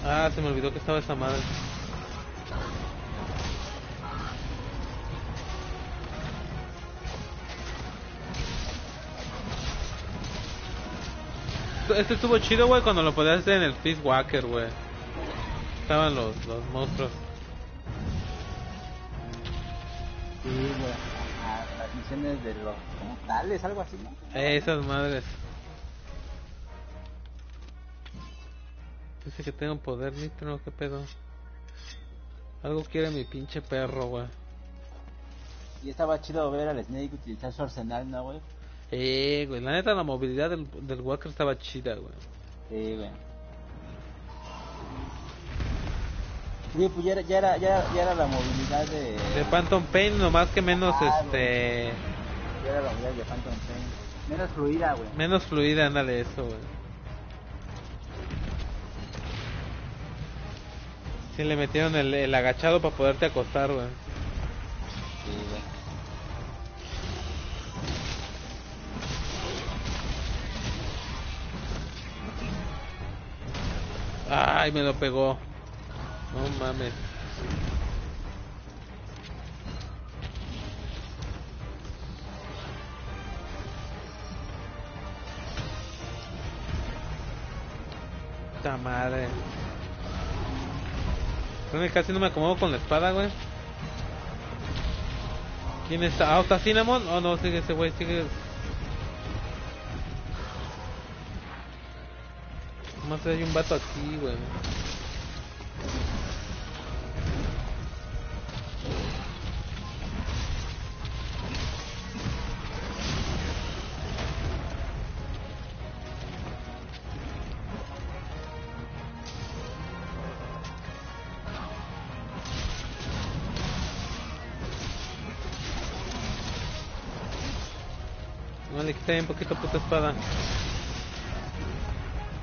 Ah, se me olvidó que estaba esa madre. Este estuvo chido, güey, cuando lo podías hacer en el Peace Walker, güey. Estaban los, los monstruos.
Sí, güey. Las misiones de los como tales, algo así, ¿no?
Esas madres. Dice que tengo poder nitro, ¿qué pedo? Algo quiere mi pinche perro, güey.
Y estaba chido ver al Snake utilizar su arsenal, ¿no, güey?
Eh, güey, la neta la movilidad del, del Walker estaba chida, güey.
Sí, güey. Sí, pues ya era, ya era, ya ya era la movilidad de...
De Phantom Pain, nomás que menos,
Ah,
este...
Ya era la movilidad de Phantom Pain. Menos fluida, güey.
Menos fluida, ándale eso, güey. Sí, le metieron el, el agachado para poderte acostar, güey. Ay, me lo pegó. No mames. Puta madre. Casi no me acomodo con la espada, güey. ¿Quién está? ¿Ah, está Cinnamon? Oh, no, sigue ese güey, sigue. Más hay un vato aquí, güey. No le quité un poquito puta espada.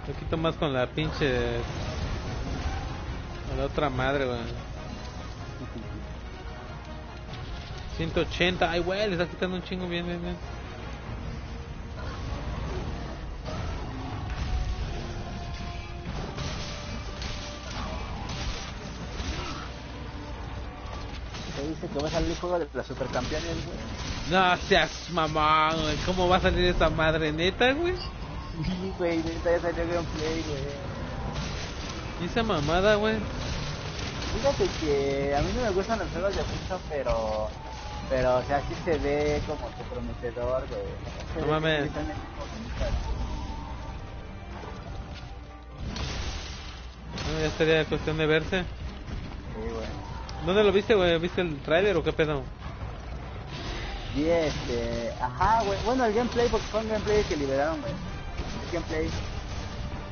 Un poquito más con la pinche. Con la otra madre, güey. 180. Ay, güey, le está quitando un chingo bien, bien, bien.
Dice que va a salir el juego de las supercampeones, güey.
No seas mamón, güey. ¿Cómo va a salir esa madre neta, güey?
Sí, güey, neta ya salió gameplay, güey.
¿Y esa mamada, güey?
Fíjate que a mí no me gustan los juegos de mucho, pero... Pero, o sea, sí se ve como que prometedor, güey.
No mames. No, ya sería cuestión de verse.
Sí, güey.
¿Dónde lo viste, güey? ¿Viste el trailer o qué pedo?
Y este... Ajá, güey. Bueno, el gameplay, porque fue un gameplay que liberaron, güey. Gameplay.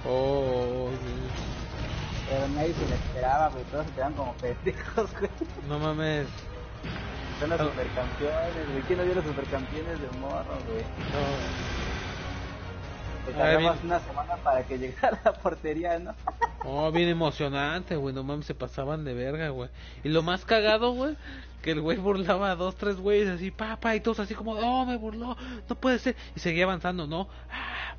Oh, sí.
Pero nadie se lo esperaba, güey. Todos se quedaban como pendejos, [laughs] güey.
no mames.
Son los supercampeones, güey. ¿Quién no vio los supercampeones de morro, güey?
No.
Que
Ah,
tardamos
bien.
una semana para que [laughs] llegara a la portería, ¿no?
Oh, bien emocionante, güey. No mames, se pasaban de verga, güey. Y lo más cagado, güey, que el güey burlaba a dos, tres güeyes así, papá, y todos así como, oh, me burló, no puede ser. Y seguía avanzando, ¿no? Ah,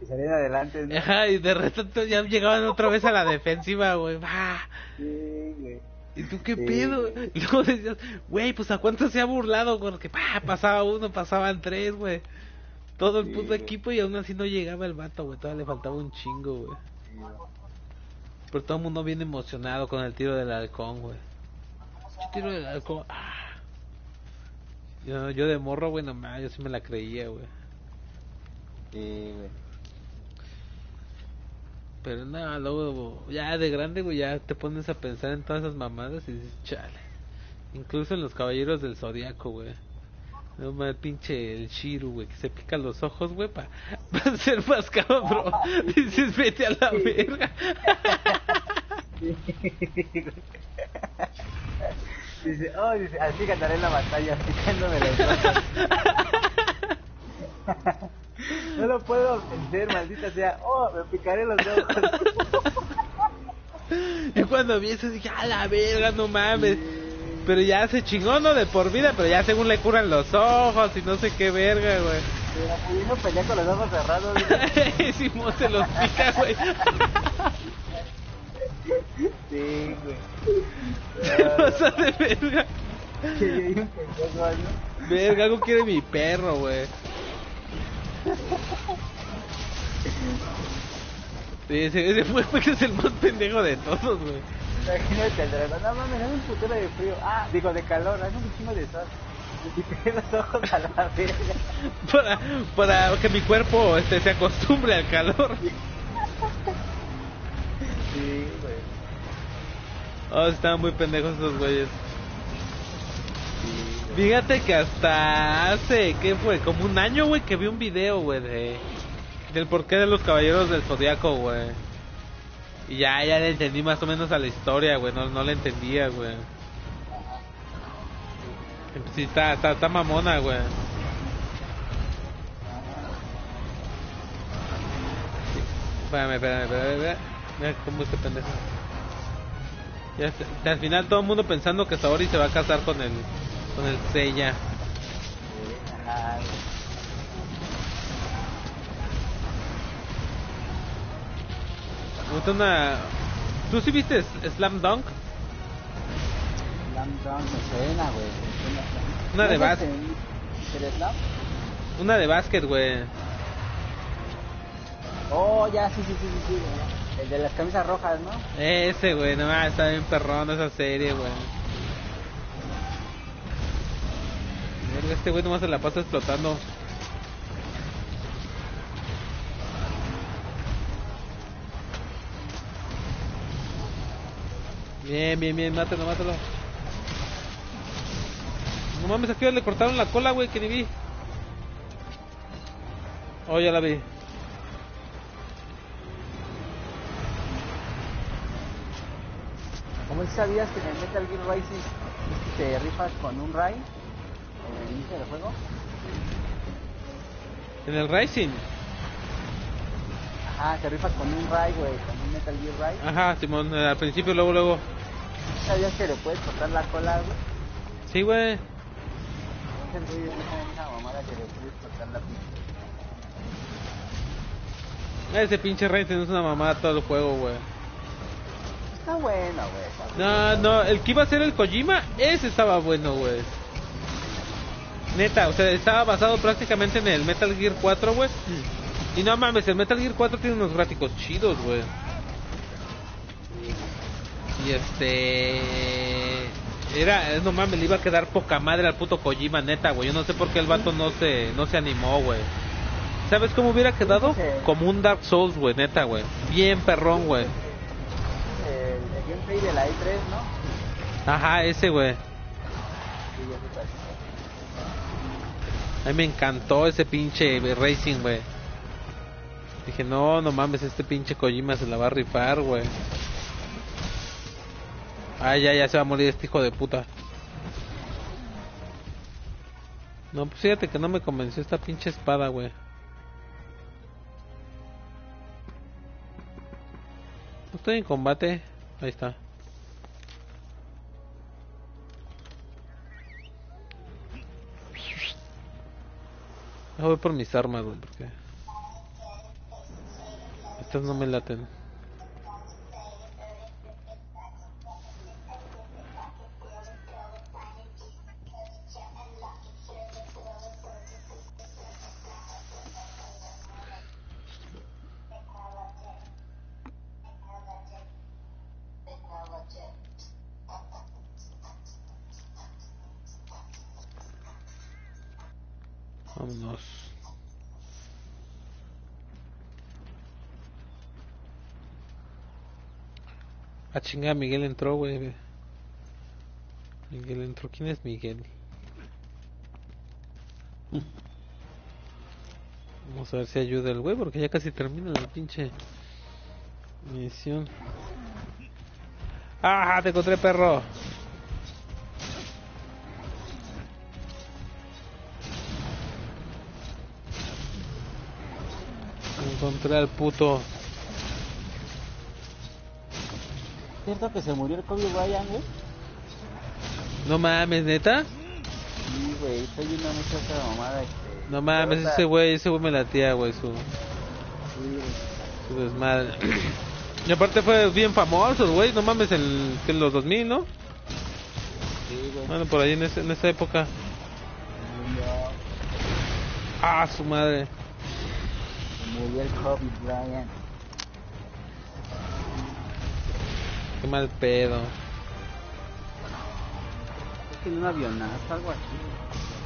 Y salían adelante, ¿no?
Ajá, y de repente ya llegaban otra vez a la defensiva, güey. Ah,
Sí, güey.
¿Y tú qué
Sí,
pedo?
güey.
Y luego decías, güey, pues a cuánto se ha burlado, porque pa, pasaba uno, pasaban tres, güey. Todo el
Sí,
puto
güey.
equipo y aún así no llegaba el vato, güey. Todavía le faltaba un chingo, güey.
Sí, güey.
Pero todo el mundo bien emocionado con el tiro del halcón, güey. ¿Qué tiro del halcón? Ah. Yo, yo de morro, güey, nomás, yo sí me la creía, güey.
Sí, güey.
Pero nada, luego, ya de grande, güey, ya te pones a pensar en todas esas mamadas y dices, chale. Incluso en los caballeros del zodiaco, güey. No más pinche el Shiru, güey, que se pica los ojos, güey, para [laughs] ser más cabrón. [laughs] Dices, vete a la verga. [laughs]
Dice, oh, dice, así ganaré la batalla, picándome los ojos. No lo puedo vencer, maldita sea. Oh, me picaré los ojos. [laughs]
y cuando vi eso dije, a la verga, no mames. Pero ya se chingó, ¿no? De por vida, pero ya según le curan los ojos y no sé qué verga, güey.
Pero pudiendo pelear con los ojos cerrados. güey. [laughs]
Simón se los pica, güey.
Sí, güey. [laughs]
Se pasa de verga.
Yo yo ¿no?
Verga, algo quiere mi perro, güey. Sí, ese, ese fue porque es el más pendejo de todos, güey.
Imagínate el dragón. No mames, hace un putero de frío. Ah, digo de calor, hace un chingo de sol. Y te los ojos a la verga.
Para, para que mi cuerpo este, se acostumbre al calor.
Sí, güey.
Oh, estaban muy pendejos esos güeyes.
Sí.
Fíjate que hasta hace, ¿qué fue? Como un año, güey, que vi un video, güey, de... Del porqué de los caballeros del zodiaco, güey. Y ya, ya le entendí más o menos a la historia, güey. No, no le entendía, güey. Sí, está, está, está mamona, güey. Espérame, espérame, espérame, espérame. Mira cómo este pendejo. Ya al final todo el mundo pensando que Saori se va a casar con el con el. Puta, una ¿Tú sí viste Slam Dunk?
Slam Dunk me suena, güey.
Una de
¿No es
bas-
este- ¿El Slam?
Una de básquet, güey.
Oh, ya, sí, sí, sí, sí, sí. El de las camisas rojas, ¿no?
Ese, güey, no está bien perrón esa serie, güey. Este güey nomás se la pasa explotando. Bien, bien, bien, mátalo, mátalo. No mames, aquí le cortaron la cola, güey, que ni vi. Oh, ya la vi.
¿Cómo sabías que en el Metal Gear Rising te rifas con un Ray en el inicio del juego?
En el Rising.
Ajá, te rifas con un Ray, güey, con un Metal Gear Ray.
Ajá, Simón, eh, al principio, luego, luego.
¿Sabías que le puedes cortar la cola, güey?
Sí, güey.
Dicen, güey, es una mamada que le puedes cortar la pinche.
Ese pinche Rising es una mamada todo el juego, güey.
Está bueno, güey.
No, no, el que iba a ser el Kojima, ese estaba bueno, güey. Neta, o sea, estaba basado prácticamente en el Metal Gear 4, güey. Y no mames, el Metal Gear 4 tiene unos gráficos chidos, güey. Y este... Era, no mames, le iba a quedar poca madre al puto Kojima, neta, güey. Yo no sé por qué el vato no se, no se animó, güey. ¿Sabes cómo hubiera quedado? Como un Dark Souls, güey, neta, güey. Bien perrón, güey.
El, el gameplay de la E3, ¿no?
Ajá, ese, güey.
Sí, ya sé cuál.
A mí me encantó ese pinche Racing, güey. Dije, no, no mames, este pinche Kojima se la va a rifar, güey. Ah, ya, ya se va a morir este hijo de puta. No, pues fíjate que no me convenció esta pinche espada, güey. No estoy en combate. Ahí está. Voy por mis armas, porque... Estas no me laten. Ah, chinga, Miguel entró, güey. Miguel entró. ¿Quién es Miguel? Vamos a ver si ayuda el güey, porque ya casi termina la pinche misión. ¡Ah! Te encontré, perro. Encontré al puto.
¿Cierto que se murió el Kobe Bryant, güey?
No mames, neta.
Sí, güey, estoy viendo mucho esa mamada. Este,
No mames, ese güey, ese güey me latía, güey, su,
Sí,
su desmadre. [clears throat] Y aparte fue bien famoso, güey, no mames, en, en los 2000, ¿no?
Sí, güey.
Bueno, por ahí en, ese- en esa época. Ah, su madre.
murió el Kobe Bryant.
Qué mal pedo.
Es que en un avionazo, algo así.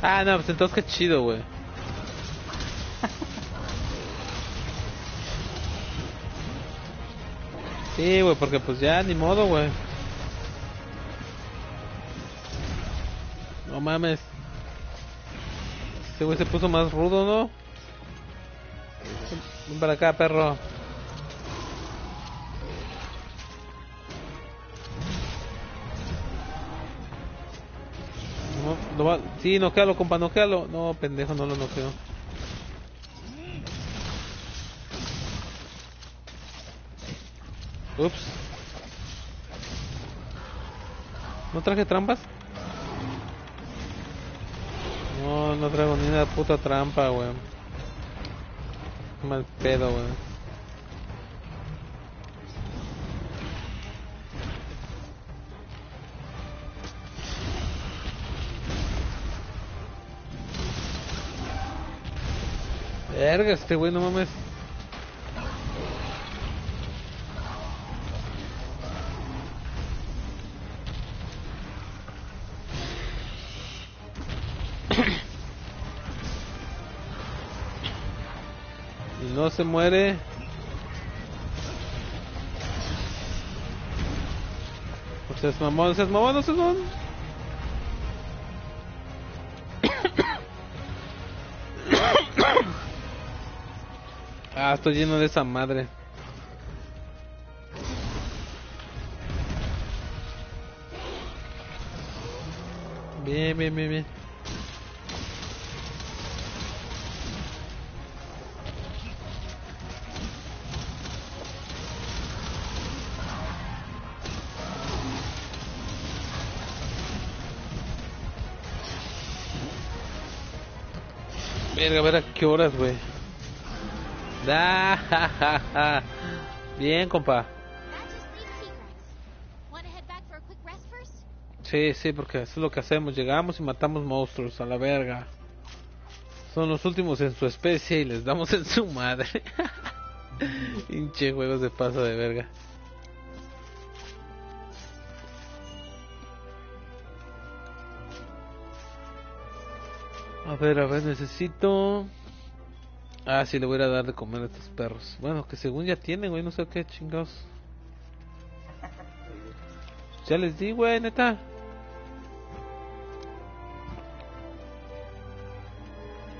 Ah, no, pues entonces qué chido, güey. [laughs] Sí, güey, porque pues ya ni modo, güey. No mames. Este güey se puso más rudo, ¿no? Ven para acá, perro. No va... Sí, noquealo, compa, noquealo. No, pendejo, no lo noqueo. Ups. ¿No traje trampas? No, no traigo ni una puta trampa, weón. Mal pedo, weón. Verga, este güey, no mames. Y no se muere. No seas mamón, no seas mamón, no seas mamón. Estoy lleno de esa madre. Bien, bien, bien, bien. Verga, a ver a qué horas, güey. [laughs] Bien, compa. Sí, sí, porque eso es lo que hacemos. Llegamos y matamos monstruos a la verga. Son los últimos en su especie y les damos en su madre. [laughs] Hinche juegos de paso de verga. A ver, a ver, necesito... Ah, sí, le voy a dar de comer a estos perros. Bueno, que según ya tienen, güey, no sé qué chingados. Ya les di, güey, neta.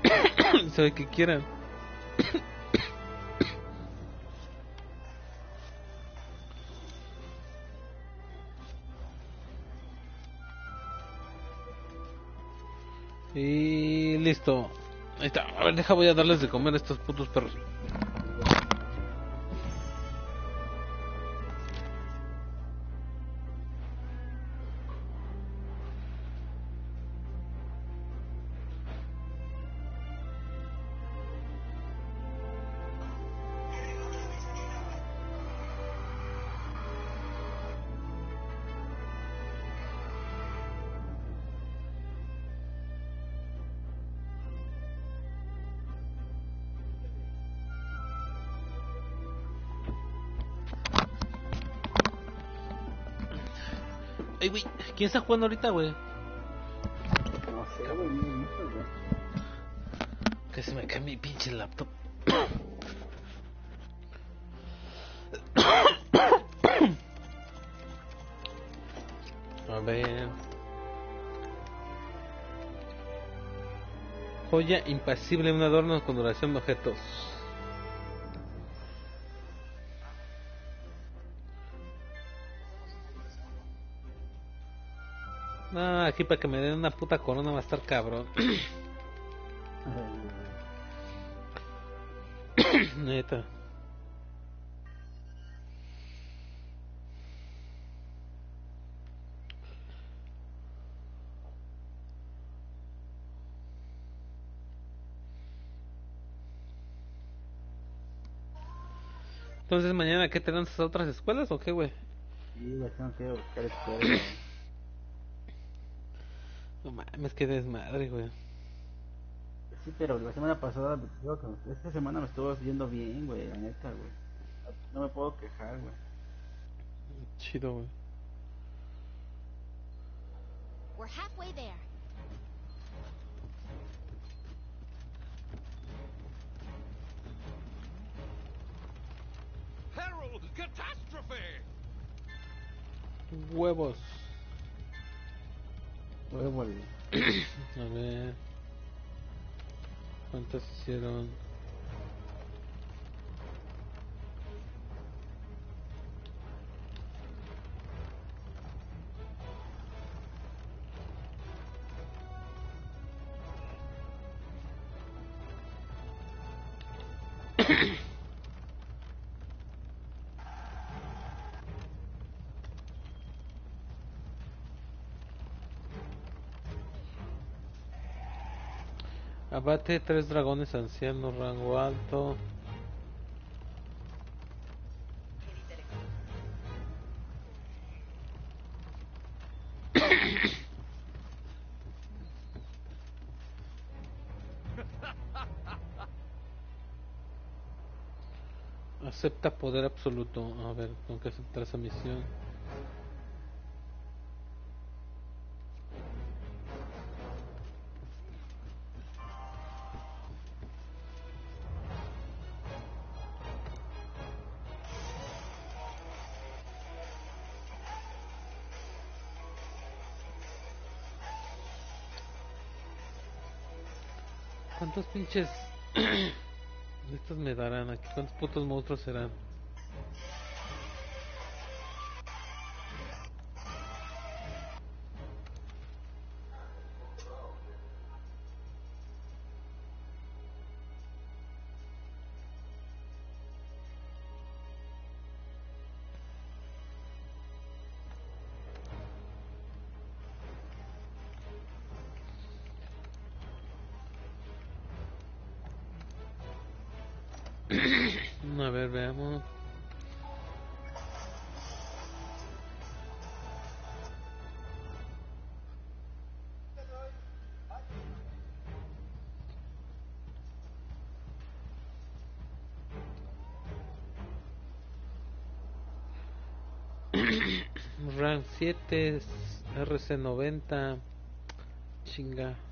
[coughs] Sabe que quieran. [coughs] Y listo. A ver, deja, voy a darles de comer a estos putos perros. ¿Quién está jugando ahorita, güey?
No sé, güey.
Que se me cae mi pinche laptop. A ver. Joya impasible, un adorno con duración de objetos. Para que me den una puta corona va a estar cabrón. [coughs] [coughs] Neta. Entonces mañana qué te lanzas a otras escuelas o qué, güey?
Sí, güey, tengo que buscar escuela, güey. [coughs]
No mames, que desmadre, güey.
Sí, pero la semana pasada, esta semana me estuvo yendo bien, güey, la neta, güey. No me puedo quejar, güey.
Chido, güey.
We're
catástrofe.
Huevos.
Huevo.
A ver. ¿Cuántas hicieron? Abate tres dragones ancianos, rango alto. Acepta poder absoluto. A ver, tengo que aceptar esa misión. Pinches [clears throat] estos me darán aquí? ¿Cuántos putos monstruos serán? 7, RC90, chinga.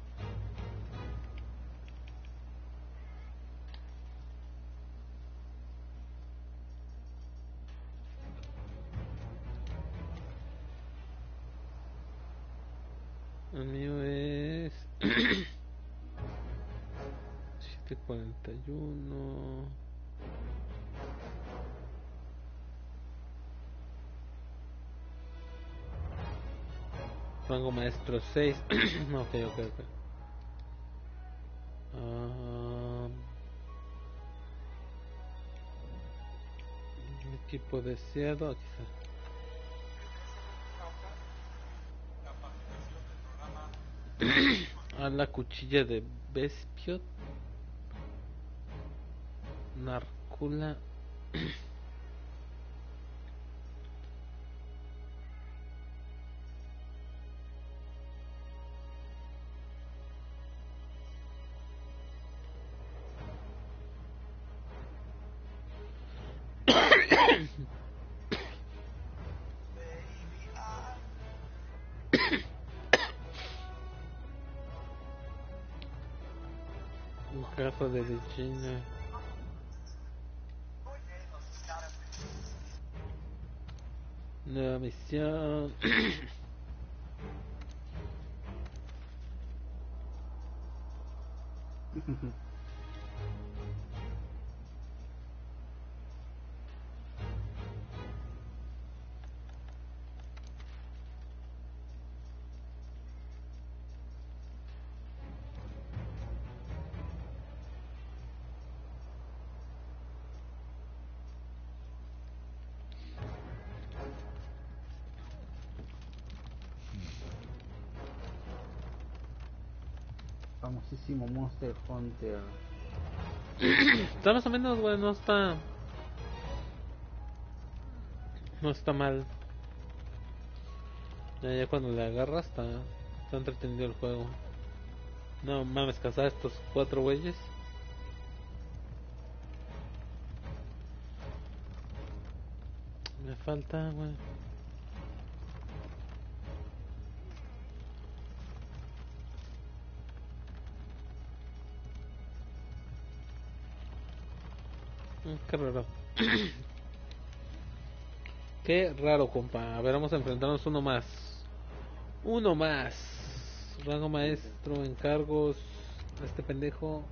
Maestro 6. no, [clears throat] ok, ok, ok. Ah, equipo deseado. Aquí está. a [clears throat] la cuchilla de Vespiot Narcula [clears throat] un caso de Regina nueva [coughs] [coughs] [coughs]
Famosísimo Monster Hunter. [clears throat]
está más o menos güey no está no está mal. Ya, ya cuando le agarras está, está entretenido el juego. No mames cazar a estos cuatro güeyes. Me falta güey Qué raro. Qué raro, compa. A ver, vamos a enfrentarnos uno más. Uno más. Rango maestro, encargos. Este pendejo.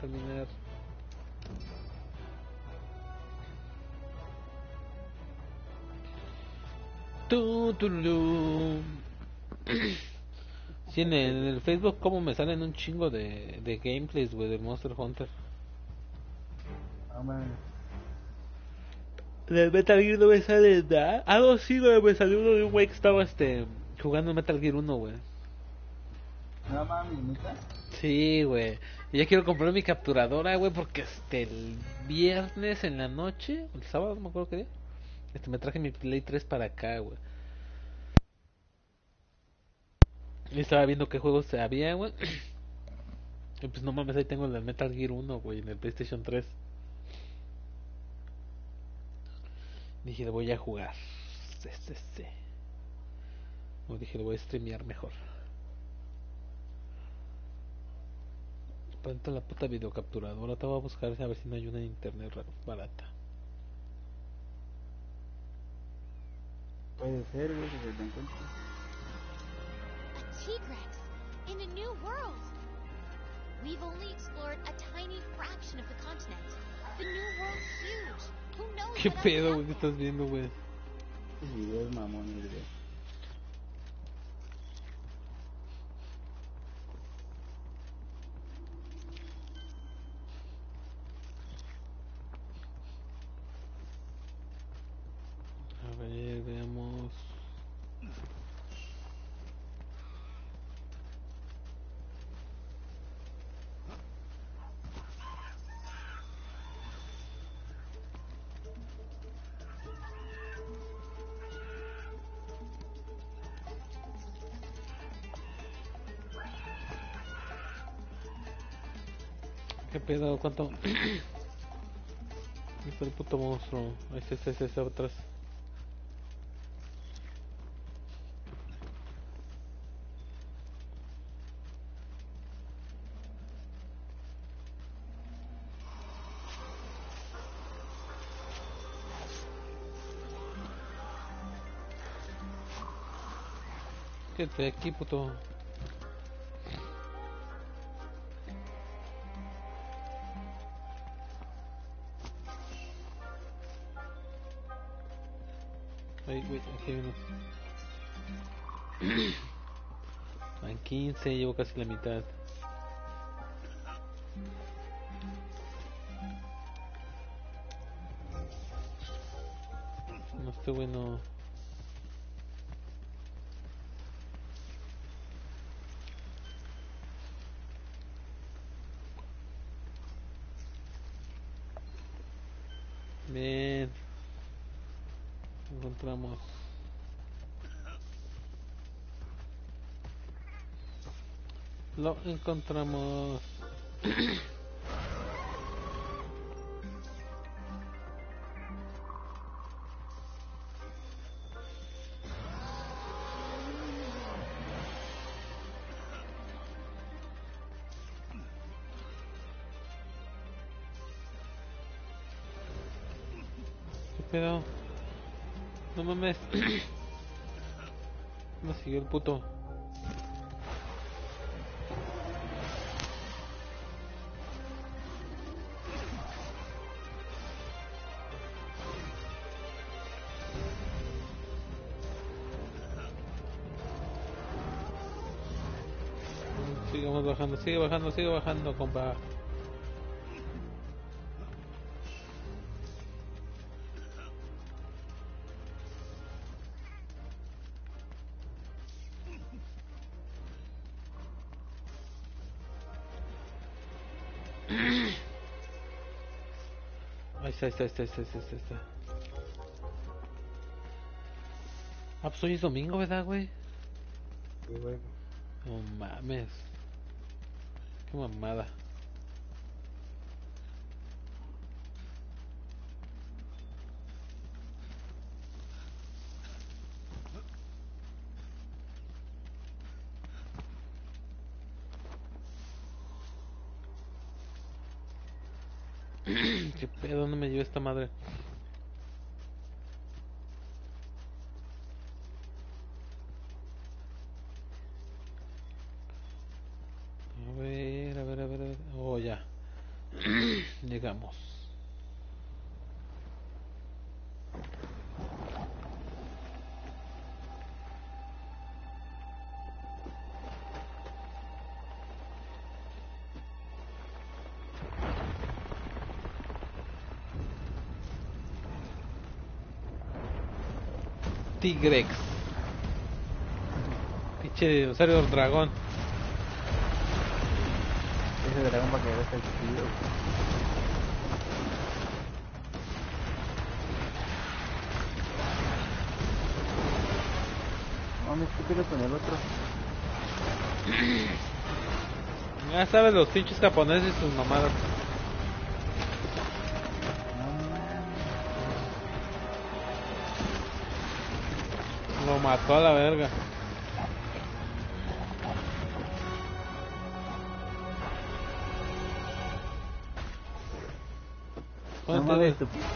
Terminar. Tururú. Sí, en el, Facebook, como me salen un chingo de, de gameplays, güey, de Monster Hunter.
Man.
Del Metal Gear no me sale nada. Ah, no, sí, güey, me salió uno de un güey que estaba este, jugando Metal Gear 1, güey.
No mames, ¿neta?
Sí, güey. Y ya quiero comprar mi capturadora, güey, porque este, el viernes en la noche, el sábado, no me acuerdo qué día, este, me traje mi Play 3 para acá, güey. Y estaba viendo qué juegos había, güey. [clears throat] Y pues no mames, ahí tengo el Metal Gear 1, güey, en el PlayStation 3. Dije, le voy a jugar. Este, este. O dije, le voy a streamear mejor. Pronto la puta videocapturadora. Te voy a buscar a ver si no hay una en internet ra- barata.
Puede ser, güey, que se te encuentre.
A Tigrex in a new world. We've only explored a tiny fraction of the continent. The new world's huge.
¿Qué pedo, güey? ¿Qué
out there?
estás viendo, güey?
Videos mamones, güey.
A ver, veamos. Pedo? ¿Cuánto? [clears throat] Ahí está el puto monstruo. Ese, ese, ese, ese atrás. Quédate aquí, puto. Unos. [clears throat] Van 15, llevo casi la mitad. Encontramos. ¿Qué pedo? No mames. [coughs] Me siguió el puto. Sigue bajando, sigue bajando, compa. Ahí está, ahí está, ahí está, ahí está, ahí está. Ah, pues hoy es domingo, ¿verdad, güey?
Sí, güey.
No mames. Qué mamada. Tigrex. Pinche dinosaurio dragón.
Ese dragón va a quedar hasta el chido. Mames, ¿qué pedo con el otro?
Ya sabes los pinches japoneses y sus mamadas. Lo mató a la verga.
No
¿Cuánto
mames, tu pinche,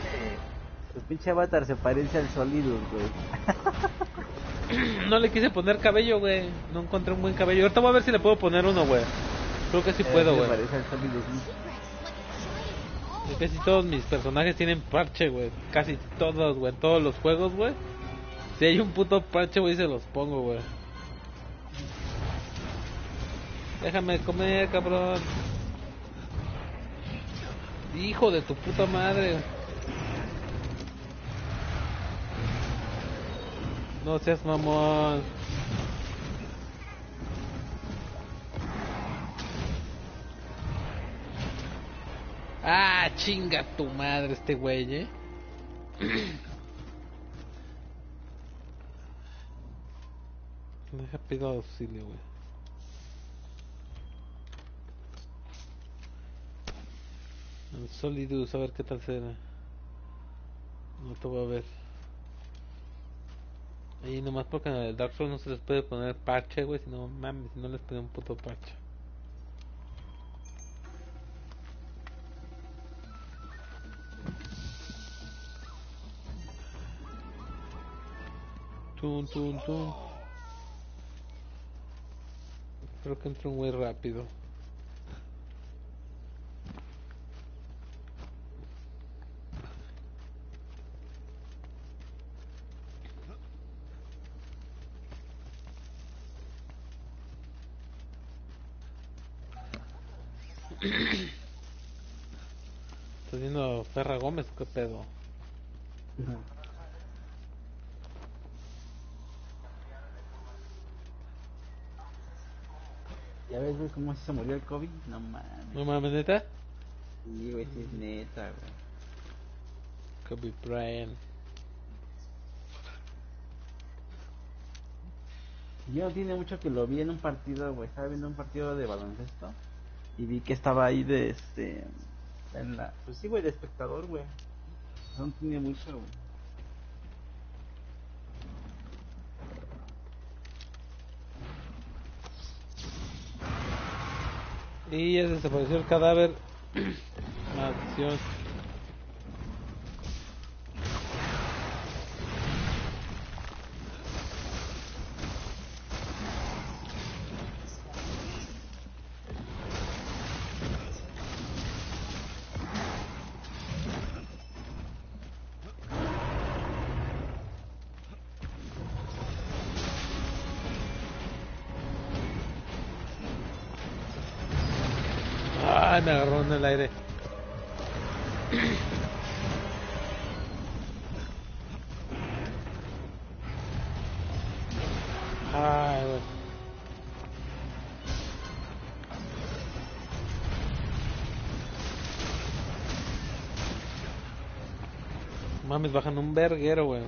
tu pinche avatar se parece al Solidus, güey.
No le quise poner cabello, güey. No encontré un buen cabello. Ahorita voy a ver si le puedo poner uno, güey. Creo que sí puedo,
Se
güey.
parece al Solidus.
Giant
Casi todos mis personajes tienen parche, güey. Casi todos, güey. En todos los juegos, güey. Si hay un puto parche, güey, se los pongo, güey. Déjame comer, cabrón. Hijo de tu puta madre. No seas mamón. Ah, chinga tu madre este güey, eh. [clears throat] Deja pido auxilio, güey. Solidus, a ver qué tal será. No te voy a ver. Ahí nomás porque en el Dark Souls no se les puede poner parche, güey. Si no, mames, si no les pone un puto parche. Tun, tun, tun. Creo que entró muy rápido. ¿Estás viendo Ferra Gómez? ¿Qué pedo?
¿Ya ves, güey, cómo se murió el COVID? No mames.
¿No mames, neta?
Sí, güey, sí es neta, güey.
Kobe Bryant.
Yo no tiene mucho que lo vi en un partido, güey. Estaba viendo un partido de baloncesto. Y vi que estaba ahí de este. En la, pues sí, güey, de espectador, güey. No tiene mucho, güey.
Y ya desapareció el cadáver. [clears throat] el aire. Ay, güey. Mames, bajan un verguero, güey.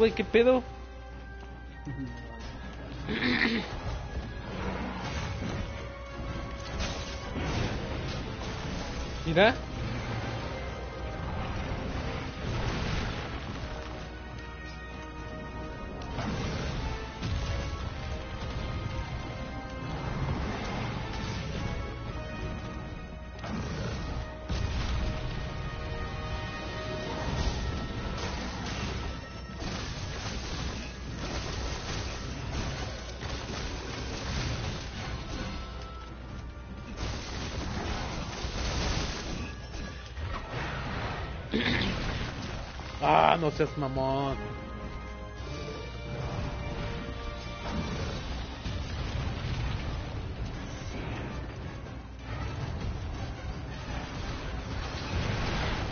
Güey, ¿qué pedo? Mira. Ah, no seas mamón.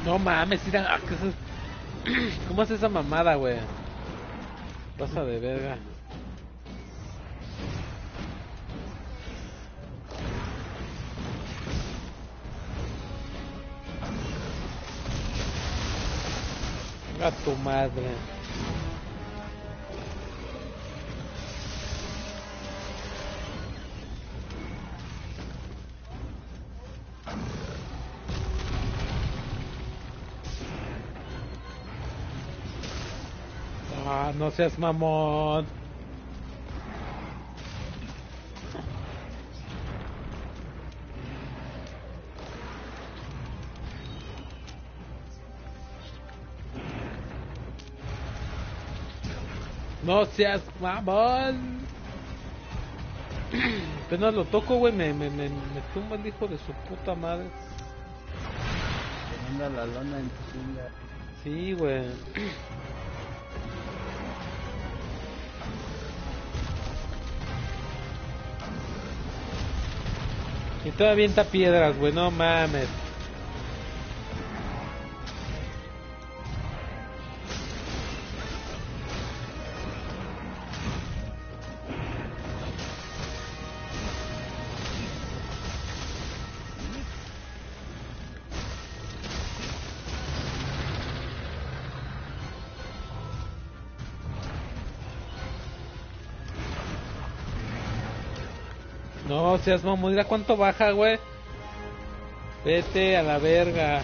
No mames, mira, ah. [clears throat] ¿cómo es esa mamada, güey? Pasa de verga. A tu madre. Ah, no seas mamón. No seas mamón. Apenas lo toco, güey, me, me, me, me tumba el hijo de su puta madre.
Te manda la lona en chinga.
Sí, güey. Y todavía avienta piedras, güey, no mames. Seas mamón, mira cuánto baja, güey. Vete a la verga.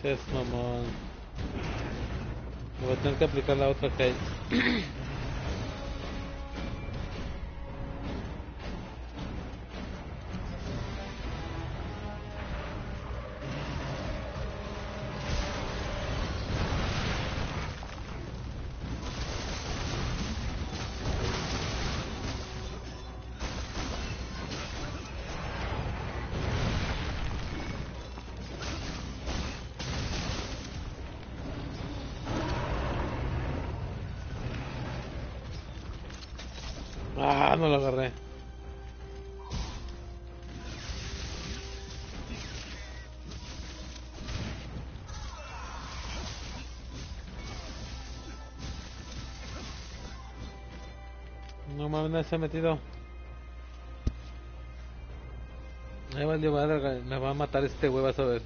Seas mamón. Voy a tener que aplicar la otra que. Se ha metido. Me va a matar este güey, vas a ver.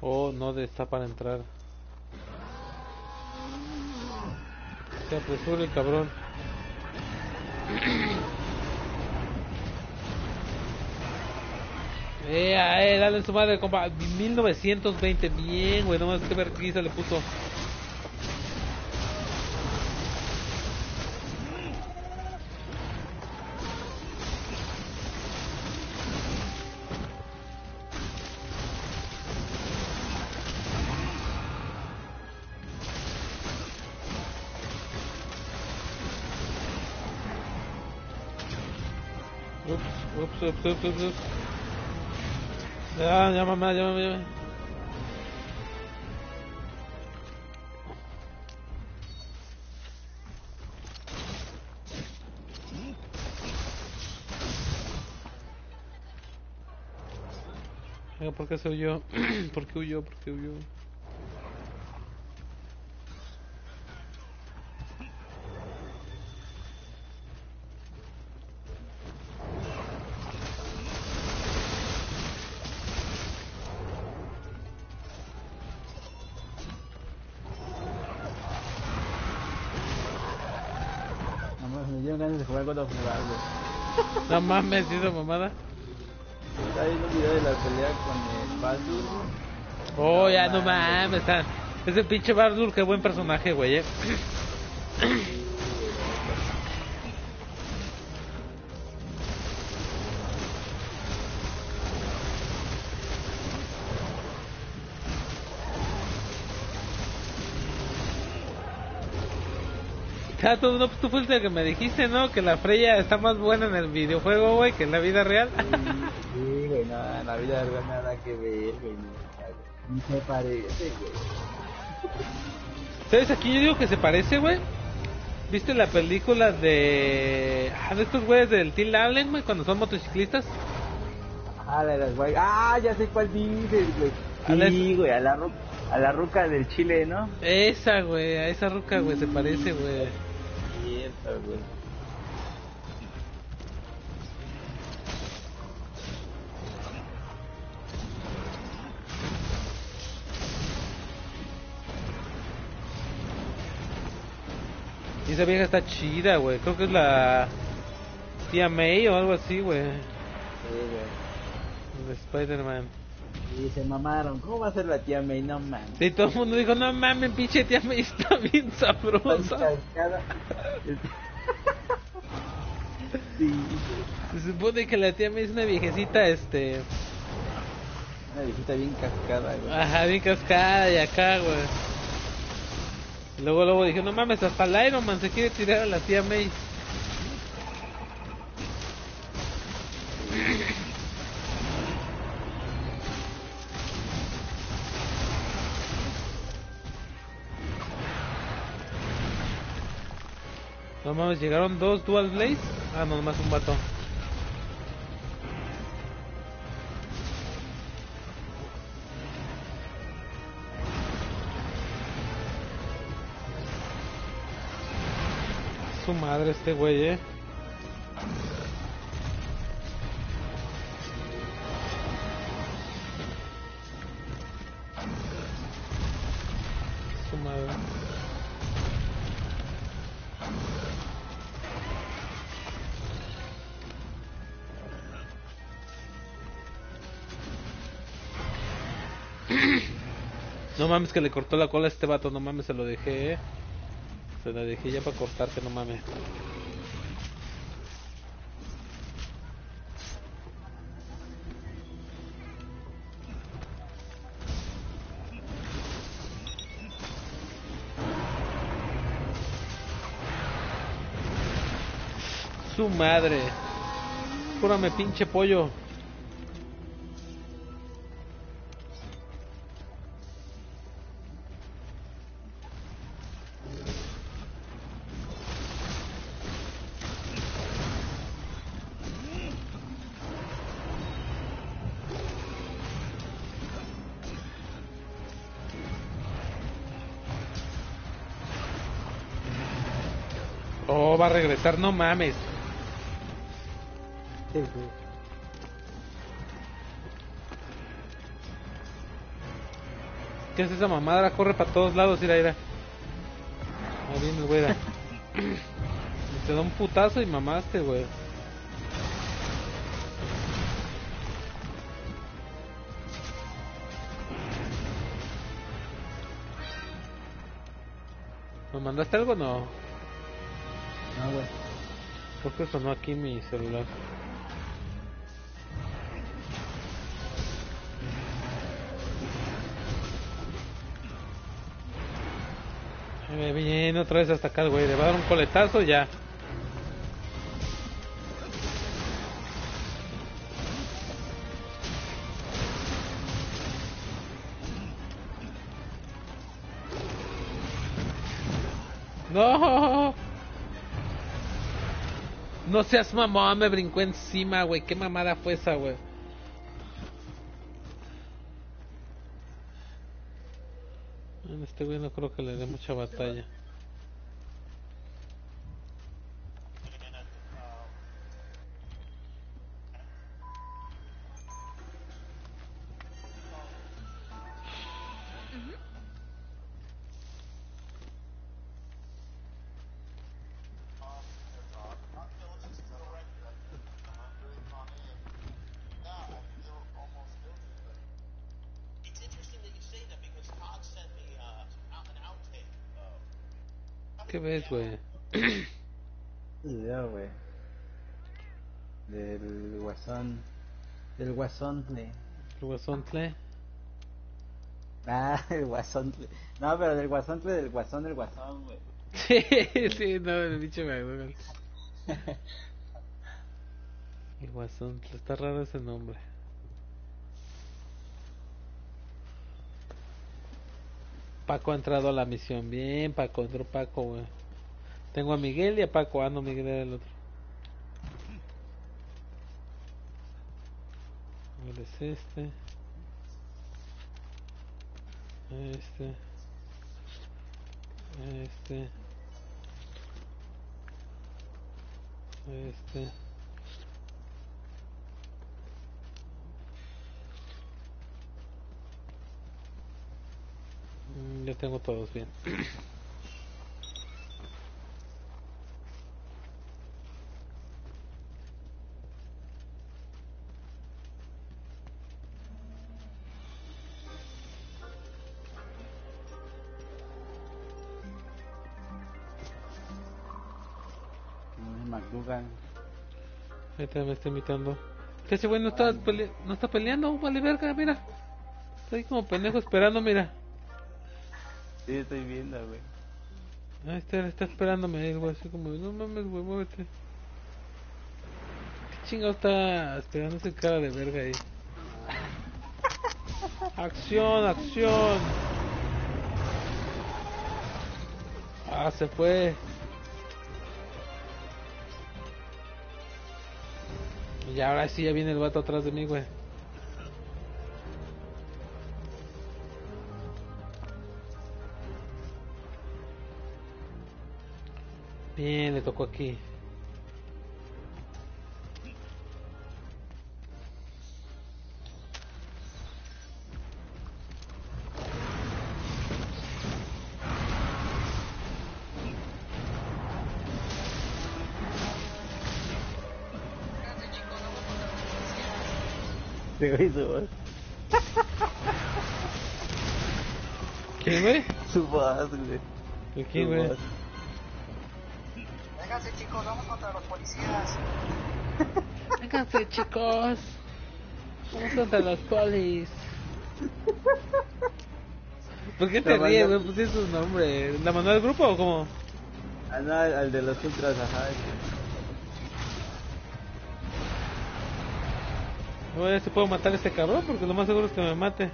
Oh, no está para entrar. Se apresura el cabrón. Eh, eh, dale su madre, compa. 1920, bien, güey, nomás que vergüenza le puso. Ups, ups, ups, ups, ups. Ya, ya mamá. Venga, ¿por qué se huyó? [clears throat] ¿Por qué huyó? ¿Por qué huyó? Mames, hizo mamada.
Estaba viendo un video de la pelea con el Baldur.
Oh, ya no mames, está. Ese pinche Bardur, qué buen personaje, güey. eh. No, pues tú fuiste el que me dijiste, ¿no? Que la Freya está más buena en el videojuego, güey, que en la vida real.
Sí, güey, no, en la vida real nada que ver, güey. Ni, se parece, güey.
¿Sabes? Aquí yo digo que se parece, güey. ¿Viste la película de... Ah, de estos güeyes del Till Allen, güey, cuando son motociclistas?
Ah, la de las guay. Ah, ya sé cuál dices, güey.
A la-
Sí, güey, a la, a la ruca del Chile, ¿no?
Esa, güey, a esa ruca, güey, se parece, güey.
Güey.
Y esa vieja está chida, güey. Creo que es la tía May o algo así, güey.
Sí, güey.
De Spider-Man.
Y se mamaron. ¿Cómo va a ser la tía May? No man.
Sí, todo el mundo dijo, no mames, pinche tía May está bien sabrosa.
sí,
Se supone que la tía May es una viejecita, este...
una viejita bien cascada, güey.
Ajá, bien cascada y acá, güey. Luego, luego dije, no mames, hasta el Iron Man se quiere tirar a la tía May. [laughs] No mames, llegaron dos Dual Blaze. Ah, no, nomás un vato. Su madre este güey, eh. Mames que le cortó la cola a este vato, no mames, se lo dejé, eh. Se la dejé ya para cortarte, no mames. Su madre. Cúrame, pinche pollo. Va a regresar, no mames.
Sí, sí.
¿Qué es esa mamada? Corre para todos lados, ira, ira. Ahí viene güey. [laughs] Te da un putazo y mamaste, güey. ¿Me mandaste algo o no? Creo que sonó aquí mi celular. Me viene otra vez hasta acá güey. Le va a dar un coletazo ya. Seas mamón, me brincó encima, güey. ¿Qué mamada fue esa, güey? Este güey no creo que le dé mucha batalla. Ves, güey?
Video, güey. Del guasón. Del guasón, güey.
El guasontle.
Ah, [laughs] el guasón. No, pero del guasón, del guasón, del guasón, güey.
Sí, [laughs] sí, no, el bicho McDougal. [laughs] El guasón, está raro ese nombre. Paco ha entrado a la misión. Bien, Paco, entró Paco, güey. Tengo a Miguel y a Paco. Ah, no, Miguel era el otro. ¿Cuál es este? Este. Este. Este. Mm, Ya tengo todos bien.
McDougal.
Ahorita me está imitando. Que ese güey no está, pele- no está peleando, vale verga, mira. Ahí como pendejo esperando, mira.
Sí, estoy viendo, güey.
Ahí está, está esperándome ahí, güey, así como, no mames, güey, muévete. ¿Qué chingado está esperando ese cara de verga ahí? [laughs] Acción, acción. Ah, se fue. Y ahora sí, ya viene el vato atrás de mí, güey. Bien, le tocó aquí.
Te oí su voz.
¿Quién, güey?
Su voz,
chicos, vamos contra los policías.
Vénganse, chicos. Vamos contra los polis. ¿Por qué te ríes, güey? Puse su nombre. ¿La mandó al grupo o cómo?
Ah, no, al al de los ultras, ajá.
No ver si puedo matar a este cabrón, porque lo más seguro es que me mate.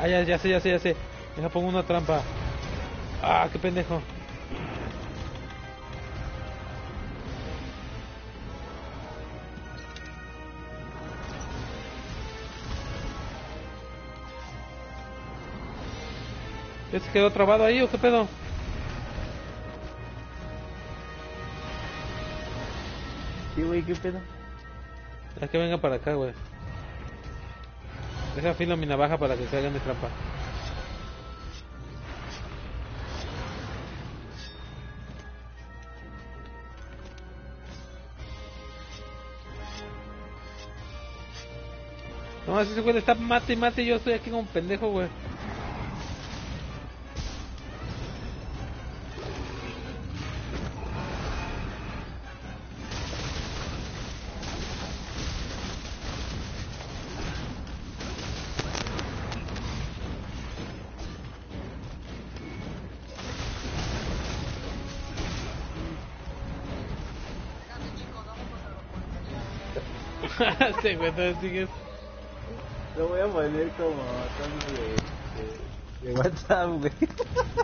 Ah, ya, ya sé, ya sé, ya sé. Deja pongo una trampa. Ah, qué pendejo. ¿Ya se quedó trabado ahí o qué pedo?
Sí, güey, ¿qué pedo?
Es que venga para acá, güey. Deja filo mi navaja para que caiga mi trampa. No, ese güey mate y mate yo estoy aquí como un pendejo, güey. [laughs] Entonces sigues.
Lo voy a poner como tono de, de, de WhatsApp. [laughs]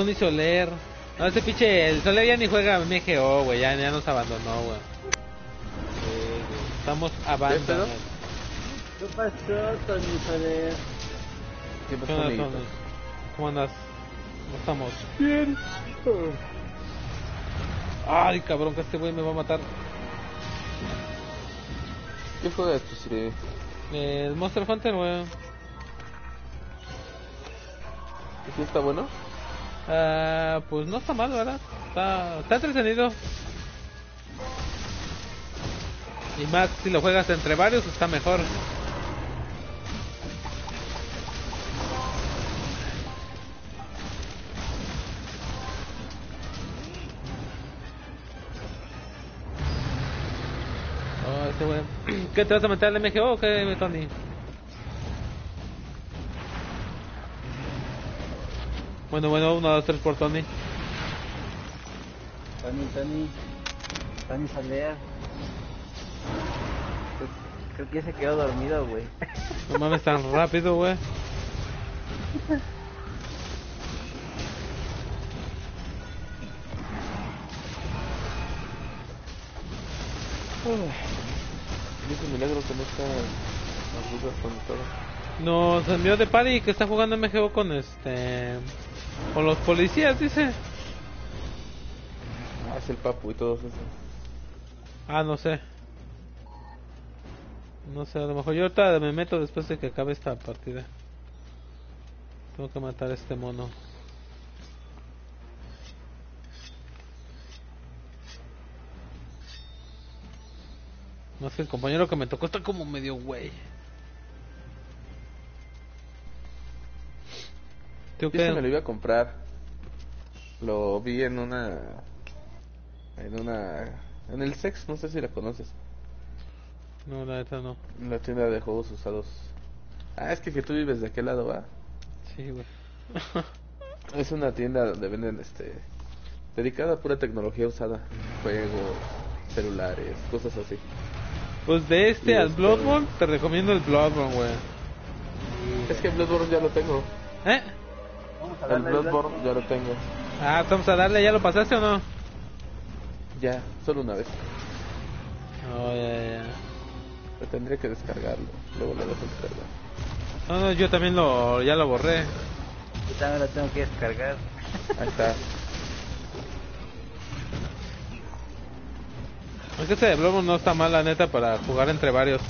El Tony Soler.
No, ese pinche, el Soler ya ni juega MGO, güey, ya, ya nos abandonó, güey. Estamos abandonados.
¿Qué pasó, Tony Soler? ¿Qué
¿Qué
pasó, amiguito?
Tony? ¿Cómo andas? ¿Cómo estamos?
Bien.
Ay, cabrón, que este güey me va a matar.
¿Qué juegas tu serie?
El Monster Hunter, güey.
¿Y si está bueno?
Ah, pues no está mal, ¿verdad? Está, entretenido. Y más si lo juegas entre varios, está mejor. Oh, este. [clears throat] ¿Qué te vas a meter al MGO o qué, Tony? Bueno, bueno, uno, dos, tres por Tony.
Tony, Tony. Tony Saler. Creo, creo que ya se quedó dormido, güey.
No mames tan rápido, güey.
Dice Milagro que no está las dudas con todo.
Nos envió de party que está jugando MGO con este. Con los policías, dice.
Ah, es el papu y todos esos.
Ah, no sé. No sé, a lo mejor yo ahorita me meto después de que acabe esta partida. Tengo que matar a este mono. No sé, el compañero que me tocó está como medio güey. ¿Tú
Yo se me lo
qué?
iba a comprar. Lo vi en una. En una. En el Sex, no sé si la conoces.
No, la neta no.
En la tienda de juegos usados. Ah, es que, que tú vives de aquel lado, va.
Sí, güey. [laughs]
Es una tienda donde venden este. Dedicada a pura tecnología usada. Juegos, celulares, cosas así.
Pues de este
Y
al
este-
Bloodborne, te recomiendo el Bloodborne, güey.
Es que Bloodborne ya lo tengo.
¿Eh?
Vamos a
El Bloodborne ya lo tengo.
Ah, vamos a darle, ¿ya lo pasaste o no?
Ya, solo una vez.
Oh, ya, ya.
Pero tendría que descargarlo. Luego lo dejo descargar.
No, no, yo también lo, ya lo borré.
Yo también lo tengo que descargar.
Ahí está.
Es que ese de Bloodborne no está mal, la neta, para jugar entre varios.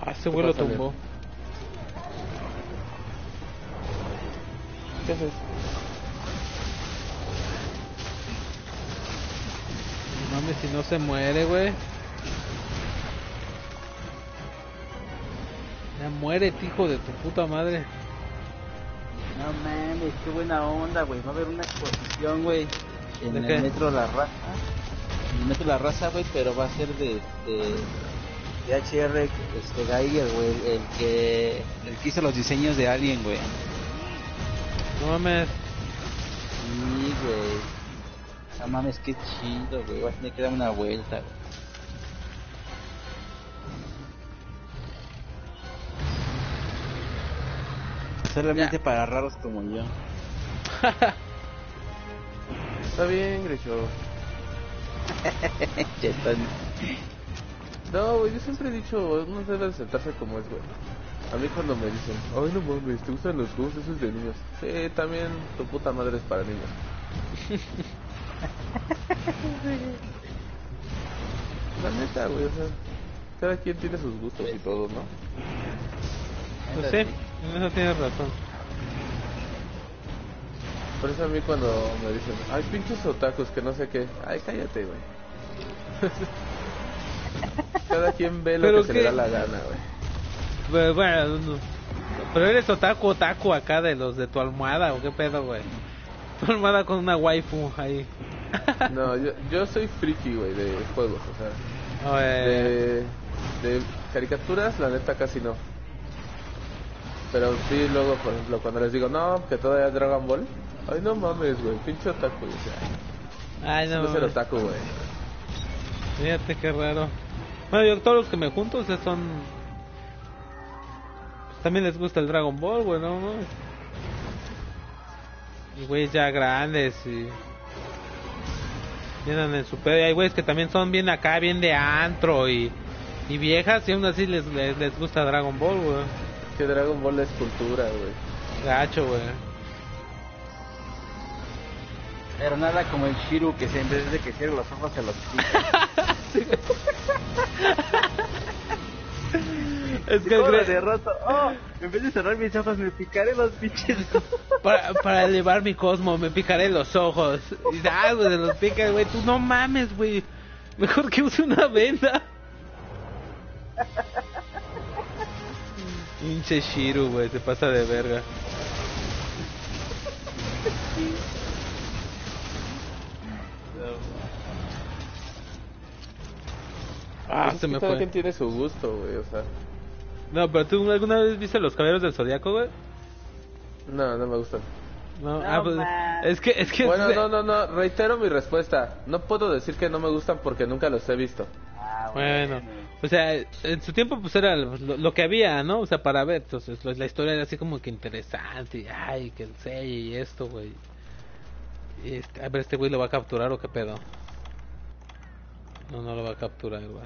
Ah, ese güey lo tumbó.
¿Qué haces?
No mames, si no se muere, güey. Ya muérete, hijo de tu puta madre.
No mames, qué buena onda, güey. Va a haber una exposición, güey. En
¿De
el
qué?
metro La Raza. En el metro La Raza, güey, pero va a ser de, de, de HR este, Geiger, güey. El, el que, el que hizo los diseños de Alien, güey.
No mames.
Sí, güey. No mames, qué chido, güey. Voy a tener que dar una vuelta, güey. Solamente para raros como yo. [laughs]
Está bien, Grecho.
Chetón. [laughs]
No, güey, yo siempre he dicho, uno debe sentarse como es, güey. A mí cuando me dicen, ay no mames, ¿te gustan los juegos esos de niños? Sí, también tu puta madre es para niños. [laughs] La neta, güey, o sea, cada quien tiene sus gustos y todo, ¿no?
Pues sí, en eso tienes razón.
Por eso a mí cuando me dicen, ay, pinches otakus, que no sé qué, ay, cállate, güey. [laughs] cada quien ve lo
Pero
que se le da la gana, güey.
Pues, bueno, no. pero eres otaku, otaku acá de los de tu almohada, o qué pedo, güey. Tu almohada con una waifu ahí.
No, yo, yo soy friki, güey, de juegos, o sea, de, de caricaturas, la neta casi no. Pero sí, luego, por ejemplo, cuando les digo, no, que todavía es Dragon Ball, ay, no mames, güey, pinche otaku, o sea,
Ay, no,
no es el otaku, güey.
Fíjate qué raro. Bueno, yo todos los que me junto o sea, son. También les gusta el Dragon Ball, güey, ¿no? mames. Y güeyes ya grandes y. Vienen en su pedo. Y hay güeyes que también son bien acá, bien de antro y. Y viejas y aún así les, les, les gusta Dragon Ball, güey.
Que Dragon Ball es cultura, güey.
Gacho, güey.
Pero nada como el Shiru que se, en vez de que cierre los ojos se los pica. [laughs] [laughs]
Es que el
¿Cómo lo
Gre-
derroto? Oh, en vez de cerrar mis ojos me picaré los pinches
para, para elevar mi cosmo, me picaré los ojos. Y dice, ah, güey, se los pica, güey. Tú no mames, güey. Mejor que use una venda. Pinche Shiru, güey, se pasa de verga. Ah, se me
cada
fue.
quien tiene su gusto, güey, o sea.
No, pero tú alguna vez viste los caballeros del zodiaco, güey?
No, no me gustan.
No,
No
ah, pues, es que, es que.
Bueno, no, no, no, reitero mi respuesta. No puedo decir que no me gustan porque nunca los he visto.
Ah,
Bueno, o sea, en su tiempo pues era lo, lo que había, ¿no? O sea, para ver, entonces lo- la historia era así como que interesante, y ay, que el sello y esto, güey. Y este, a ver, este güey lo va a capturar o qué pedo. No, no lo va a capturar, güey.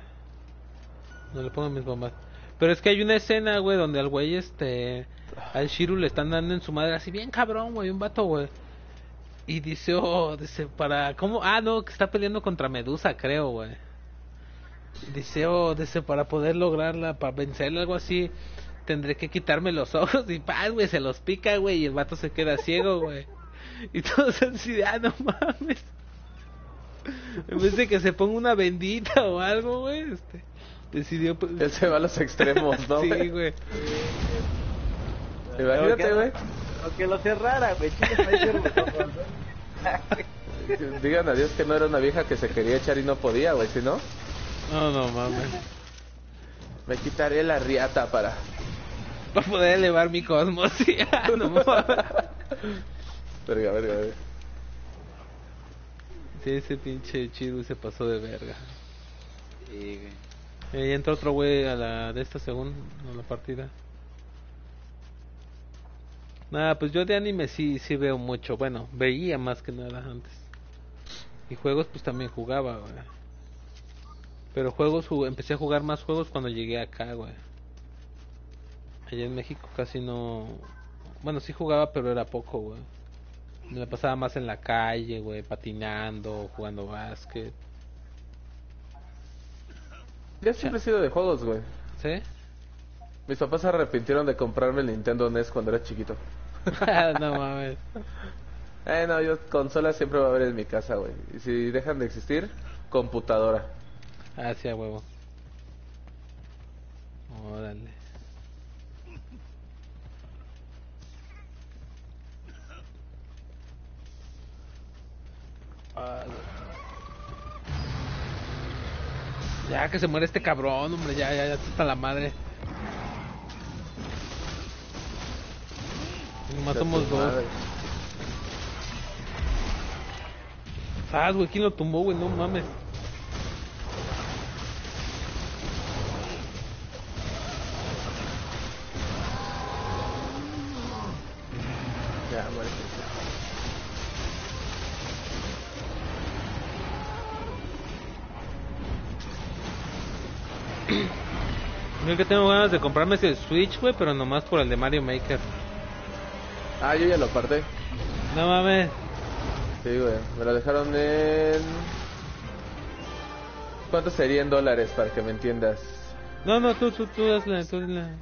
No le pongan mis bombas. Pero es que hay una escena, güey, donde al güey, este, al Shiru le están dando en su madre así bien cabrón, güey, un vato, güey. Y dice, oh, dice, para, ¿cómo? Ah, no, que está peleando contra Medusa, creo, güey. Dice, oh, dice, para poder lograrla, para vencerla, algo así, tendré que quitarme los ojos. Y paz, güey, se los pica, güey, y el vato se queda ciego, güey. Y todos [laughs] así, ah, no mames. En vez que se ponga una bendita o algo, güey, este, decidió... pues,
Él se va a los extremos, ¿no? [laughs]
sí,
güey? Imagínate, güey.
O que lo cerrara, güey. [laughs]
Digan a Dios que no era una vieja que se quería echar y no podía, güey. Si no,
No, no mames.
me quitaré la riata para.
Para poder elevar mi cosmos, [laughs] sí, ah, no mames.
Verga, verga, verga.
Sí, ese pinche chido se pasó de verga.
Sí, güey.
Eh, entra otro güey a la de esta segunda, la partida. Nada, pues yo de anime sí, sí veo mucho. Bueno, veía más que nada antes. Y juegos pues también jugaba, güey. Pero juegos, empecé a jugar más juegos cuando llegué acá, güey. Allá en México casi no... Bueno, sí jugaba, pero era poco, güey. Me la pasaba más en la calle, güey, patinando, jugando básquet.
Yo siempre he sido de juegos, güey.
¿Sí?
Mis papás se arrepintieron de comprarme el Nintendo NES cuando era chiquito. [laughs]
no mames.
Eh, no, yo consola siempre va a haber en mi casa, güey. Y si dejan de existir, computadora.
Ah, sí, a huevo. Órale. Ah, güey. Ya que se muere este cabrón, hombre, ya, ya, ya está la madre. Nomás somos dos. Ah, güey, ¿quién lo tumbó, güey? No mames. Que tengo ganas de comprarme ese Switch, güey, pero nomás por el de Mario Maker.
Ah, yo ya lo aparté.
No mames.
Sí, güey. Me lo dejaron en. ¿Cuánto sería en dólares para que me entiendas?
No, no, tú, tú, tú hazle, tú hazle. En
¿En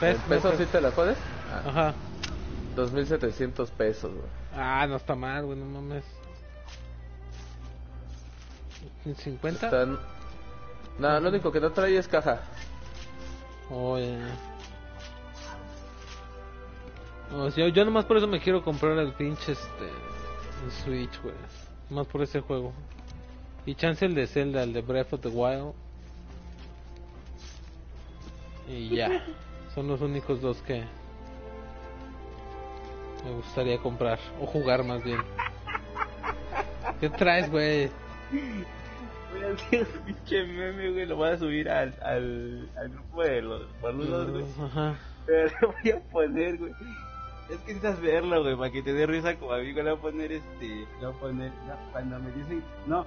pes-
pesos sí te la pones? Ah,
Ajá.
2.700 pesos, güey.
Ah, no está mal, güey, no mames. ¿En 50?
Están... No, lo único que no trae es caja.
Oh, ya, ya. No, si yo, yo nomás por eso me quiero comprar el pinche este el Switch, güey. Más por ese juego. Y chance el de Zelda, el de Breath of the Wild. Y ya. [laughs] Son los únicos dos que me gustaría comprar. O jugar más bien. ¿Qué traes, güey?
Voy a hacer un pinche meme, güey. Lo voy a subir al, al, al grupo de los boludos, güey. Pero [laughs] le voy a poner, güey. Es que necesitas verlo, güey, para que te dé risa como amigo. Le voy a poner este. Le voy a poner. no, cuando me dicen. No,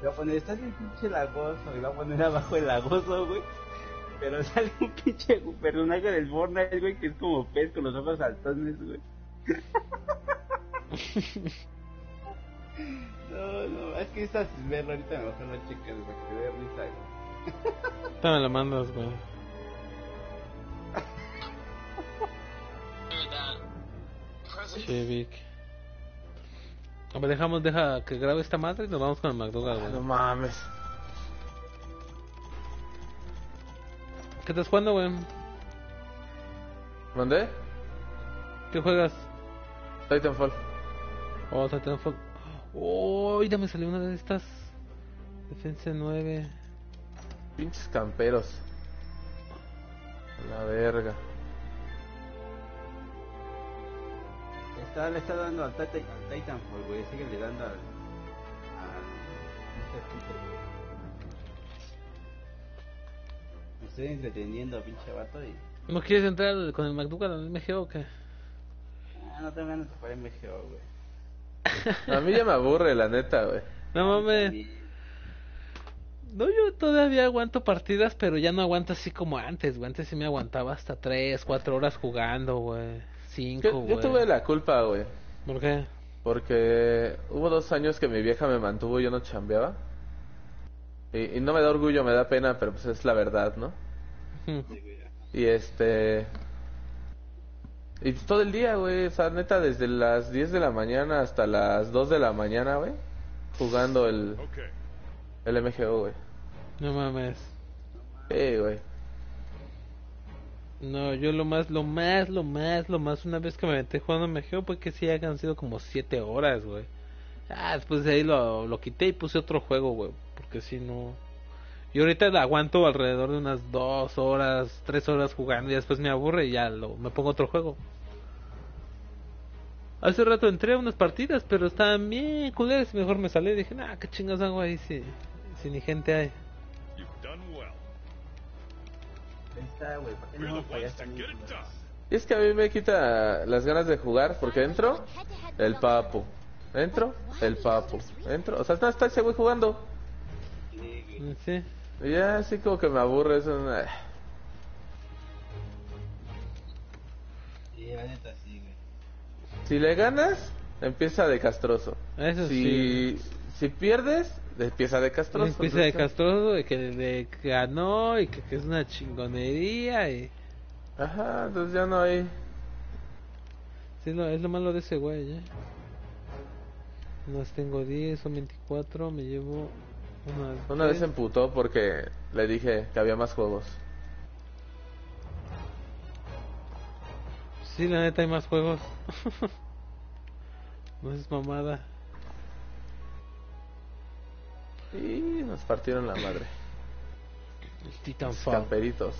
le voy a poner. Estás bien pinche lagoso. Y le voy a poner abajo el lagoso, güey. Pero [laughs] sale un pinche personaje del Fortnite, güey, que es como pez con los ojos saltones, güey. [laughs] No, no, es que estás verlo ahorita mejor no checas para que dé risa, güey.
Esta me la mandas, güey. A ver, dejamos, deja que grabe esta madre y nos vamos con el McDonald's,
No
güey.
mames.
¿Qué estás jugando, güey?
¿Mandé?
¿Qué juegas?
Titanfall.
Oh, Titanfall. Oh, ya me salió una de estas. Defensa 9.
Pinches camperos. A La verga.
Está, le está dando al, Tita- al Titanfall, güey. Sigue le dando al. al. Me estoy entreteniendo, pinche vato, y.
¿No quieres entrar con el McDonald's al MGO o qué?
Ah, no tengo ganas de jugar MGO, güey.
A mí ya me aburre, la neta, güey.
No mames. No, yo todavía aguanto partidas, pero ya no aguanto así como antes, güey. Antes sí me aguantaba hasta 3, 4 horas jugando, güey. 5,
Yo,
güey.
yo tuve la culpa, güey.
¿Por qué?
Porque hubo dos años que mi vieja me mantuvo y yo no chambeaba. Y, y no me da orgullo, me da pena, pero pues es la verdad, ¿no? Y este... Y todo el día, güey, o sea, neta, desde las 10 de la mañana hasta las 2 de la mañana, güey, jugando el,
Okay.
el MGO, güey.
No mames.
Sí, güey.
No, yo lo más, lo más, lo más, lo más, una vez que me metí jugando MGO, pues que sí hayan sido como 7 horas, güey. Ah, después de ahí lo, lo quité y puse otro juego, güey. Porque si no... Y ahorita la aguanto alrededor de unas 2 horas, 3 horas jugando y después me aburre y ya lo, me pongo otro juego. Hace rato entré a unas partidas, pero estaban bien culeras y mejor me salí y dije, nah, qué chingas hago ahí si, si ni gente hay.
Está,
es que a mí me quita las ganas de jugar porque entro, el papu. Entro, el papu. Entro, o sea, no está ese güey jugando.
Sí.
Ya así como que me aburre eso. eh.
Sí, la neta, sí, güey.
Si le ganas, empieza de castroso.
Eso
si,
sí.
si pierdes, empieza de castroso.
Empieza de castroso de que le ganó y que, que es una chingonería y
Ajá, entonces ya no hay.
sí, lo- es lo malo de ese güey, ¿eh? Unas tengo 10, son 24, me llevo
Una vez se
10.
emputó porque le dije que había más juegos.
Sí, la neta hay más juegos. [laughs] no es mamada.
Y nos partieron la madre.
El Titanfall.
Camperitos.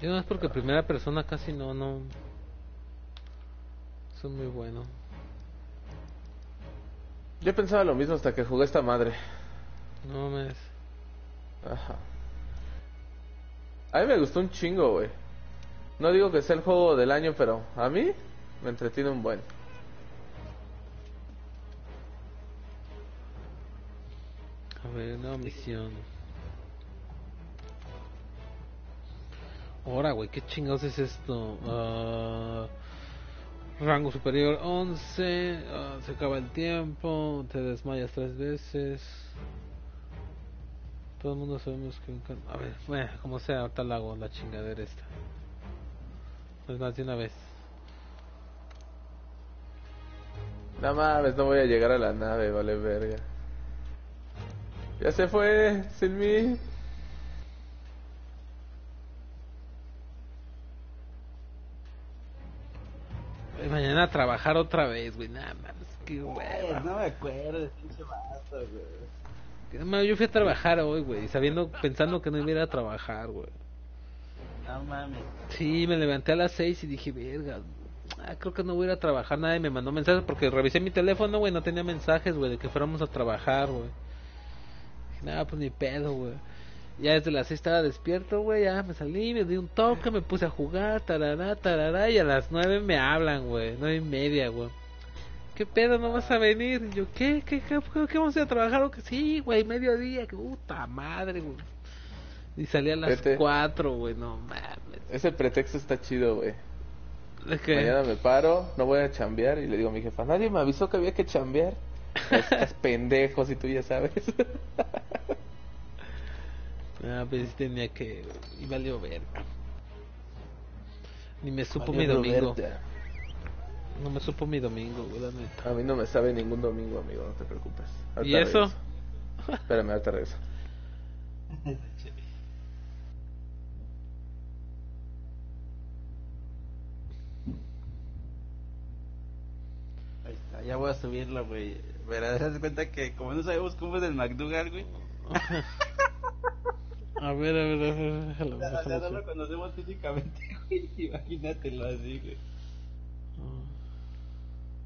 Yo no es porque primera persona casi no, no. Son muy buenos.
Yo pensaba lo mismo hasta que jugué esta madre.
No mames.
Ajá. A mí me gustó un chingo, güey. No digo que sea el juego del año, pero a mí me entretiene un buen.
A ver, nueva misión. Ahora, güey, ¿qué chingados es esto? Ah, rango superior 11. ah, se acaba el tiempo. Te desmayas tres veces. Todo el mundo sabemos que... A ver, bueno, como sea, ahorita la hago la chingadera esta. Pues más de una vez.
No mames, no voy a llegar a la nave, vale verga. Ya se fue, sin mí.
Mañana a trabajar otra vez, güey. Nada más, qué
Güey,
hueva.
no me acuerdo, pinche vato, güey.
Ma, Yo fui a trabajar hoy, güey, sabiendo, pensando que no iba a ir a trabajar, güey.
No mames.
Sí, me levanté a las 6 y dije, verga, ah, creo que no voy a ir a trabajar. Nadie me mandó mensajes porque revisé mi teléfono, güey, no tenía mensajes, güey, de que fuéramos a trabajar, güey. Nada, pues ni pedo, güey. Ya desde las 6 estaba despierto, güey, ya me salí, me di un toque, me puse a jugar, tarará, tarará, y a las 9 me hablan, güey, nueve y media, güey. ¿Qué pedo, no vas a venir? Y yo, ¿qué? ¿Qué, qué, qué, qué vamos a ir a trabajar? ¿O qué? Sí, güey, mediodía, que puta madre, güey. Y salí a las
Vete.
4, güey, no mames.
Ese pretexto está chido, güey.
Que-
Mañana me paro, no voy a chambear y le digo a mi jefa, nadie me avisó que había que chambear. [laughs] Estás pendejo si tú ya sabes. [laughs]
Ah, pues sí tenía que. Y valió verga. Ni me supo mi
Valió
domingo.
Roberta.
No me supo mi domingo, güey, la neta.
A mí no me sabe ningún domingo, amigo, no te preocupes.
¿Y eso?
regreso. Espérame, ahorita regreso.
Ahí está, ya voy a subirlo, güey. Pero te das cuenta que como no sabemos cómo es el McDougal, güey. [laughs]
A ver, a ver, a ver, déjalo,
O sea,
déjalo
no lo conocemos físicamente, [laughs] güey. Imagínatelo así, güey.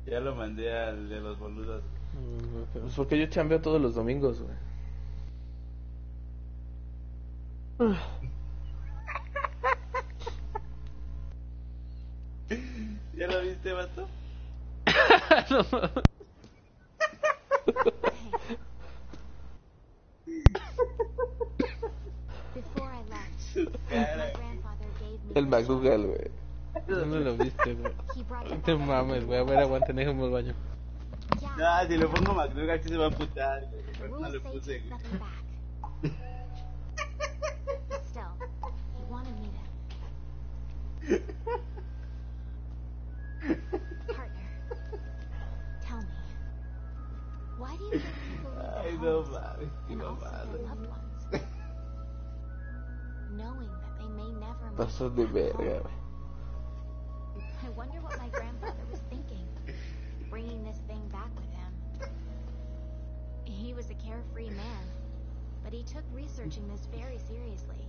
Ya lo mandé al de los boludos.
Mm,
Pues porque yo chambeo todos los domingos, güey. [laughs]
¿Ya lo viste, vato? [laughs]
Before I left,
Su
my
cara.
grandfather gave me
El
this
McDougal, güey.
¿Dónde lo viste, güey? No te mames, güey. A ver, aguanta, déjame al baño.
No, si le pongo McDougal, sí se va a putar, güey. no le puse, güey.
Thing back with him. He was a carefree man, but he took researching this very seriously.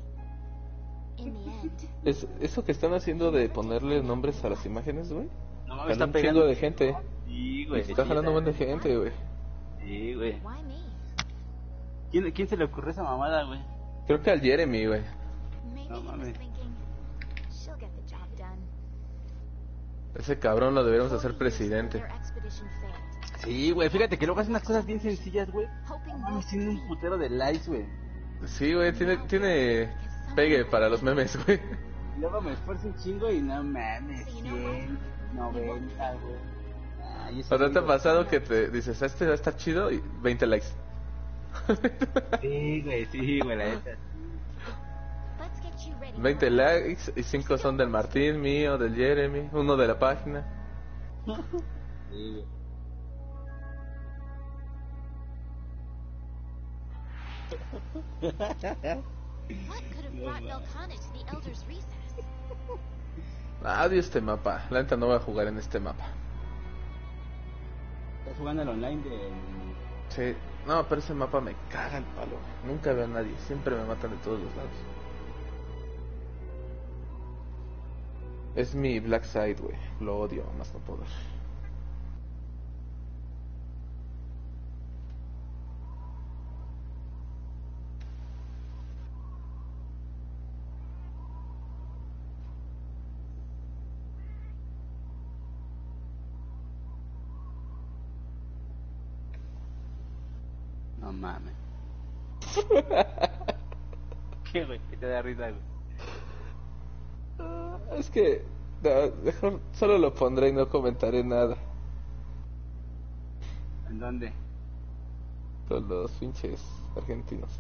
In the end,
Es, eso que están haciendo de ponerle nombres a las imágenes, güey.
No está
un
pegando.
de gente.
Sí, güey.
Está jalando un buen de gente, güey.
Sí, güey. ¿Quién, ¿Quién se le ocurrió esa mamada, güey?
Creo que al Jeremy, güey.
No mames.
Ese cabrón lo deberíamos hacer presidente.
Sí, güey, fíjate que luego hace unas cosas bien sencillas, güey. tiene un putero de likes, güey.
Sí, güey, tiene, tiene pegue para los memes, güey.
Luego me esfuerzo un chingo y no mames,
Sí, no
100, 90, güey.
¿O no te ha pasado que te dices, este va a estar chido y 20 likes?
Sí, güey, sí, güey, la neta.
20
for-
likes y 5 son del Martín, mío, del Jeremy, uno de la página.
Sí?
Odio este mapa. La neta no voy a jugar en este mapa.
Estás jugando al online del...
Sí. No, pero ese mapa me caga el palo. Nunca veo a nadie. Siempre me matan de todos los lados. Es mi Black Side, güey. Lo odio, más no poder.
No mames. [laughs] ¿Qué, güey? ¿Qué te da risa, güey?
Es que mejor solo lo pondré y no comentaré nada.
¿En dónde?
Con los pinches argentinos.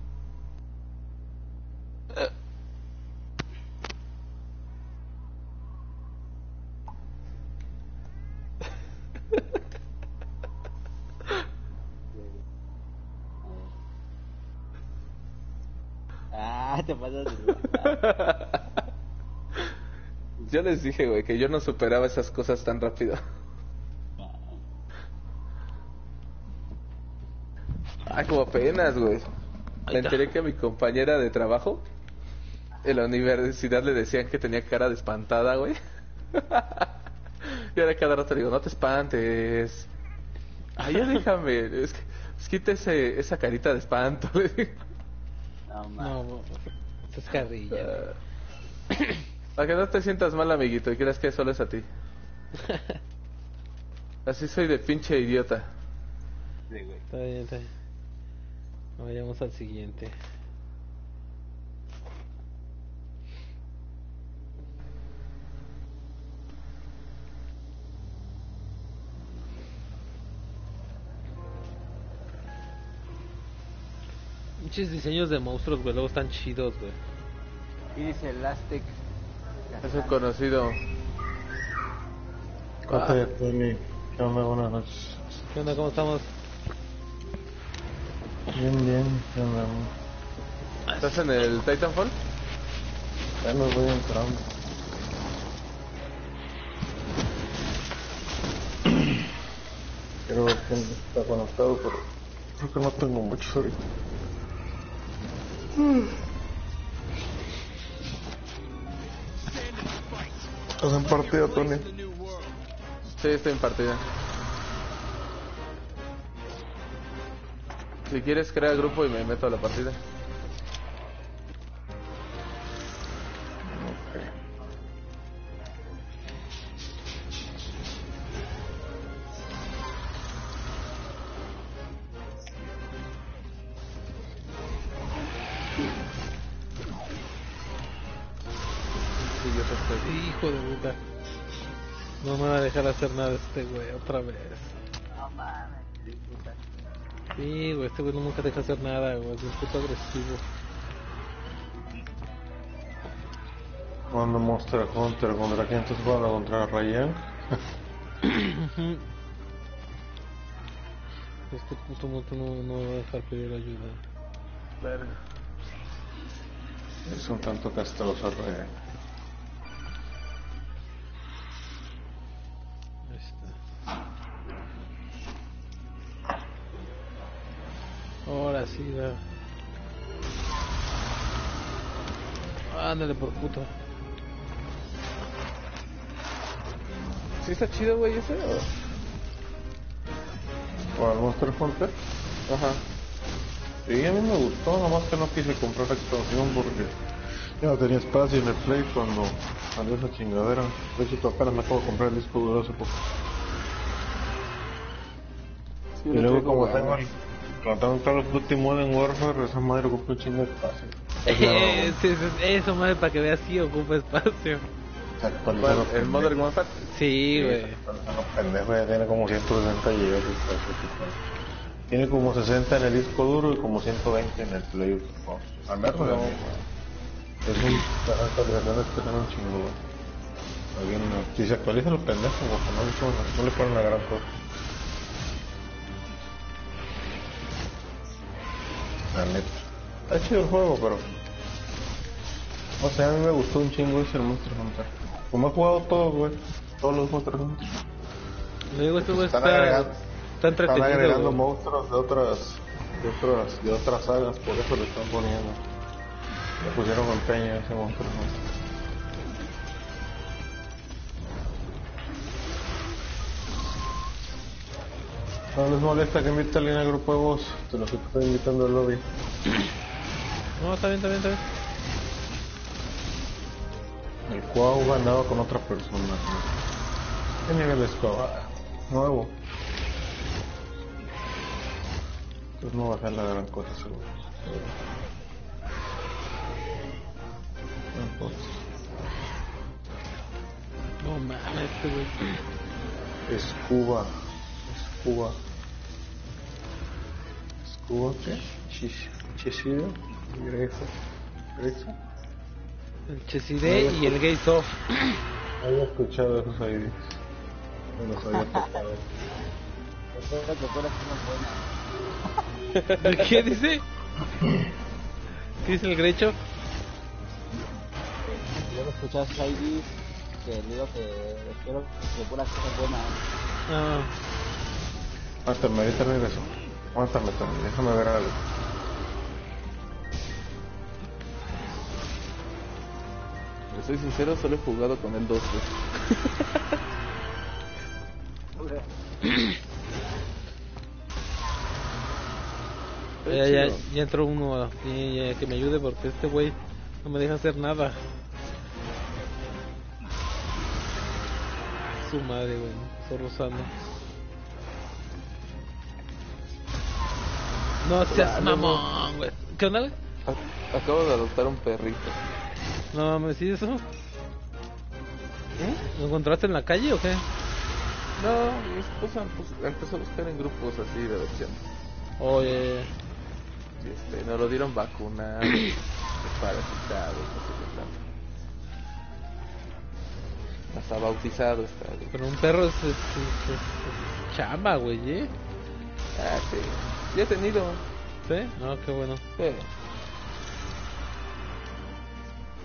Ah, te pasas de... [laughs]
Yo les dije, güey, que yo no superaba esas cosas tan rápido. Ah, como apenas, güey. Me enteré que a mi compañera de trabajo en la universidad le decían que tenía cara de espantada, güey. [laughs] y ahora cada rato le digo, no te espantes. Ay, ya déjame. Es que, quita ese, esa carita de espanto. [laughs] le digo.
No.
No, es carrilla. güey.
Para que no te sientas mal, amiguito, y creas que solo es a ti. [laughs] Así soy de pinche idiota.
Sí, güey.
Está bien, está bien. Vayamos al siguiente. Muchos diseños de monstruos, güey, luego están chidos, güey.
Y dice Elastic
es un conocido.
Tony. ¿Qué onda? Buenas noches.
¿Qué onda? ¿Cómo estamos?
Bien, bien. ¿Qué onda?
¿Estás en el Titanfall?
Ya me voy entrando. Quiero ver quién está conectado, pero creo que no tengo muchos ahorita. ¿Estás en partida, Tony?
Sí, estoy en partida. Si quieres, crea grupo y me meto a la partida.
Dejar hacer nada este güey otra vez. Sí, güey, este güey no nunca deja hacer nada, güey. Es un puto agresivo.
Cuando Monster Hunter contra quién estás jugando contra Ryan.
Ujú. [coughs] este puto moto no, no me va a dejar pedir ayuda.
Verga.
Es un tanto castroso Ryan.
Ándale por puta.
¿Sí está chido, güey, ese? o?
¿Cuál Monster Hunter?
Ajá.
Sí, a mí me gustó, nomás que no quise comprar la expansión porque ya no tenía espacio en el Play cuando salió esa chingadera. De hecho, apenas me acabo de comprar el disco duro hace poco.
Sí,
y luego, como tengo el Call of Duty Modern Warfare, esa madre ocupa un chingo de espacio.
Eh, sí, sí, eso, madre, para que veas si ocupa espacio.
¿El Modern Warfare?
Sí, güey.
pendejo, ya tiene como 160 GB de espacio. Tiene como 60 en el disco duro y como 120 en el Play. Oh, al menos
No,
de mí. Es un. Las actualizaciones que dan un chingo, güey. Alguien, no- Si se actualiza los pendejos, no, le ponen- no le ponen la gran cosa. La neta. Está chido el juego, pero. O sea, a mí me gustó un chingo ese el Monster Hunter. Como he jugado todos, güey. Todos los Monster Hunter.
Le digo, este
Están
está,
agregando-
está
Están
entretenido.
agregando
güey.
monstruos de otras, de otras, de otras sagas, por eso le están poniendo. Le pusieron empeño a ese monstruo. ¿no? No les molesta que invite a alguien al grupo de voz, te los estoy invitando al lobby.
No, está bien, está bien, está bien.
El Cuau ganaba con otra persona. ¿Qué nivel es Cuau? Ah, Nuevo. Entonces no va a ser la gran cosa seguro. Entonces,
No mames, este güey.
es Cuba. Cuba. ¿Es Cuba qué? Cheshire. Grecia. Grecia.
El Chesidé y el Gay Soft.
Había escuchado esos IDs. No los había tocado. [laughs]
¿Qué dice? ¿Qué dice el Grecho?
Luego escuchas ID que digo que espero que puras cosas buenas.
Ah,
Aguántame, ahorita regreso. Aguántame, Tony, déjame ver algo.
Le soy sincero, solo he jugado con el 2, güey. Está
ya, ya, ya entró uno aquí, ya, que me ayude porque este güey no me deja hacer nada. Su madre, güey. Zorro sano. No seas mamón, güey. ¿Qué onda, güey?
Ac- Acabo de adoptar un perrito.
No mames, ¿sí eso? ¿Lo encontraste en la calle o qué?
No, mi esposa pues, empezó a buscar en grupos así de adopción.
Oye,
este, nos lo dieron vacunado, [clears throat] desparasitado, no sé qué tanto. Hasta bautizado está.
Pero un perro es, es, es- es- es chamba, güey, ¿eh?
Ah, sí. Ya he tenido.
¿Sí? No, qué bueno.
Sí.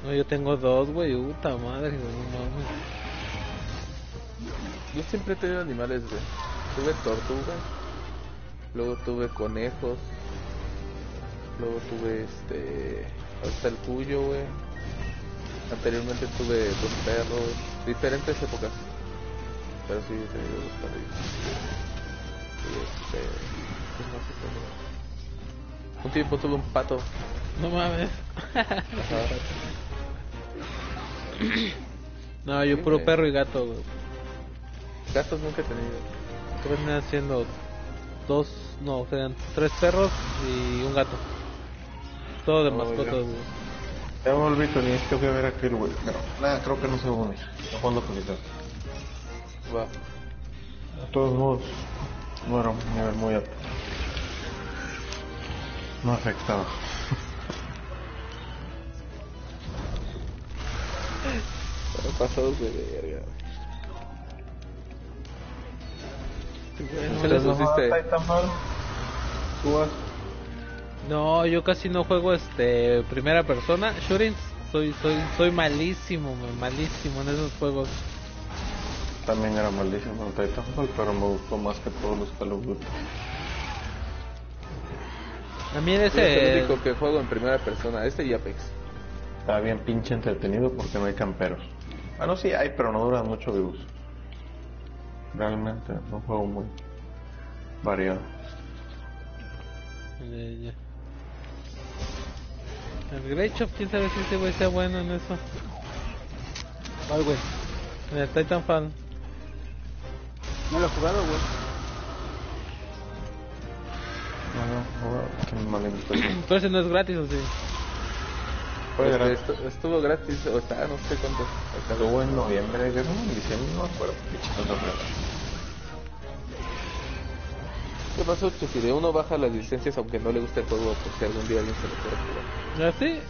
No, yo tengo dos, güey, puta madre, güey, no mames.
Yo siempre he tenido animales, güey. Tuve tortugas, luego tuve conejos, luego tuve este. Hasta el cuyo, güey. Anteriormente tuve dos perros, diferentes épocas. Pero sí he tenido dos perrillos. Y este. ¿Qué más he tenido? Un tiempo tuve un pato.
No mames. No, yo
Sí,
puro
güey.
perro y gato, güey.
Gatos nunca he tenido.
Terminan siendo dos, no, serían tres perros y un gato. Todo de
Oh,
mascotas,
ya.
güey.
Ya me volví, Tony, es que fui a ver aquel, güey. Pero, nada, creo que no se va a unir. Está jugando cositas.
Va.
De todos modos, no era un nivel muy alto. No afectaba.
Pero pasados de verga. ¿Se les pusiste?
¿Jugas?
No, yo casi no juego este primera persona. Shootings, soy soy soy malísimo, malísimo en esos juegos.
También era malísimo en Titanfall, pero me gustó más que todos los Call of Duty.
A mí
Sí, es el
ese
único que juego en primera persona, este y Apex.
Está bien pinche entretenido porque no hay camperos. Ah, no, sí hay, pero no duran mucho vivos. Realmente, es un juego muy variado.
Ya, ya. El Great Shop, quién sabe si ese güey sea bueno en eso. ¿Cuál güey? En el Titanfall.
No lo he jugado, güey.
No, no, no, qué mal interpretación. [clears throat]
Pero ese no es gratis, ¿o sí?
Fue
Este, estuvo gratis, o está, no sé cuánto.
Estuvo en noviembre, creo, en diciembre, no me acuerdo.
¿Qué pasó, Chefire? Uno baja las licencias aunque no le guste el juego, por si algún día alguien se lo quiere jugar.
¿Ah, sí?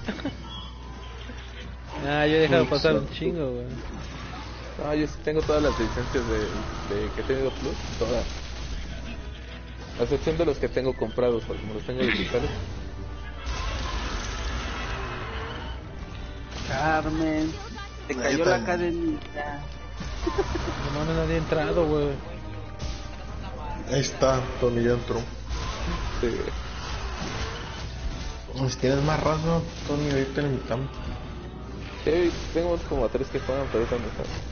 [laughs] ah, yo he dejado pasar un chingo, güey.
No, yo sí tengo todas las licencias de, de que he tenido Plus, todas. A excepción de los que tengo comprados, porque como los tengo digitales.
Carmen, te
No,
cayó la cadenita.
No mames, nadie ha entrado, güey.
Ahí está, Tony ya entró.
Sí.
Pues tienes más razón, Tony, ahorita necesitamos.
Sí, tengo como a tres que juegan, pero ahorita no están.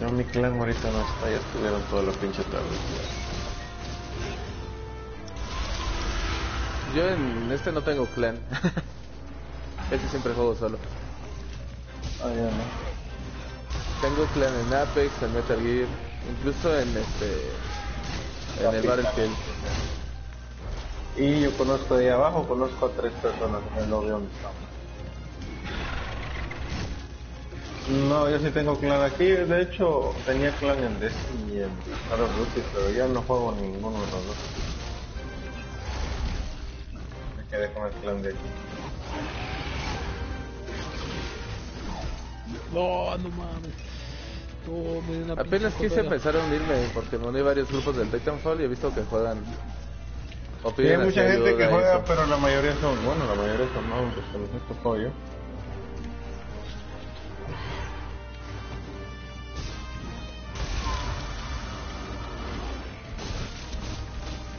Ya mi clan ahorita no está, ya estuvieron toda la pinche tarde.
Yo en este no tengo clan. [laughs] este siempre juego solo.
Ah, ya no.
Tengo clan en Apex, en Metal Gear, incluso en este. En el Battlefield.
Y yo conozco de ahí abajo, conozco a tres personas en el lobby donde estamos. No, yo sí tengo clan aquí, de hecho tenía clan en Destiny y en Call of Duty, pero ya no juego ninguno de los dos. Me quedé con el clan de aquí.
No, no mames. No, me dio una
Apenas quise empezar a unirme porque me uní a varios grupos del Titanfall y he visto que juegan. O
Sí,
piden
hay mucha gente que juega,
eso.
pero la mayoría son, bueno, la mayoría son hombres, que los he tocado yo.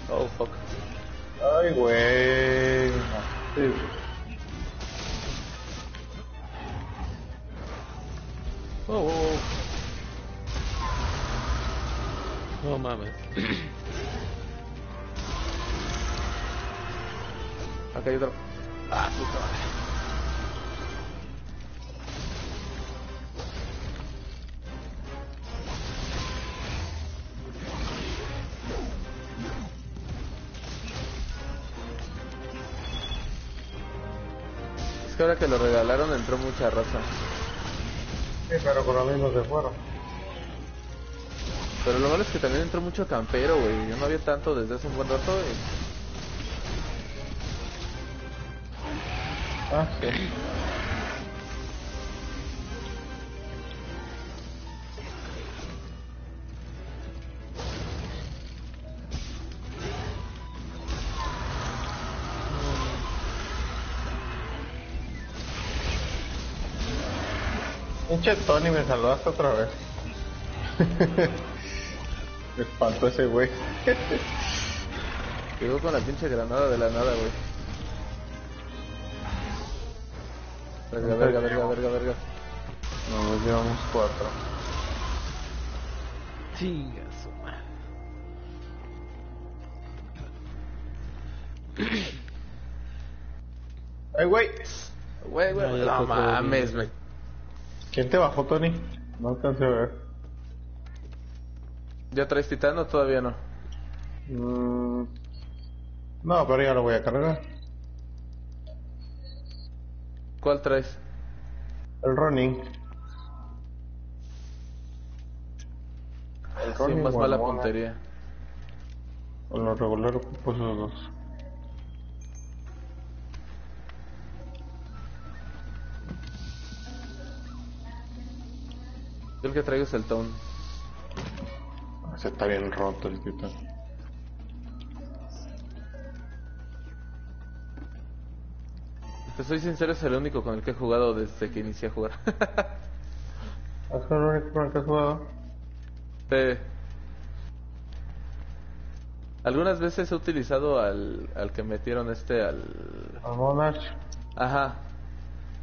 Oh, fuck.
Ay, güey. Sí.
Oh, oh, oh. No mames. [clears throat]
Acá hay otro. Ah, puta madre. que ahora que lo regalaron entró mucha raza.
Sí, pero con lo mismo se fueron.
Pero lo malo es que también entró mucho campero, güey. Yo no había tanto desde hace un buen rato, güey.
Ah. Pinche Tony, me saludaste otra vez. me [laughs] espantó ese güey.
Llegó con la pinche granada de la nada, güey. Verga, verga, verga, verga, verga.
No, nos llevamos cuatro.
Chinga su madre.
¡Ay, güey!
Güey, güey,
No,
no mames, güey.
¿Quién te bajó, Tony? No alcancé a ver.
¿Ya traes titán o todavía no?
Mm, No, pero ya lo voy a cargar.
¿Cuál traes?
El running. El
Sí,
running
más
o
mala
el
puntería.
Con los regular ocupo esos dos.
Yo el que traigo es el Tone.
Ese está bien roto el titán.
Te soy sincero, es el único con el que he jugado desde que inicié a jugar. [laughs]
¿Es el único con el que has jugado?
Sí. Algunas veces he utilizado al, al que metieron este al...
Al Monarch.
Ajá.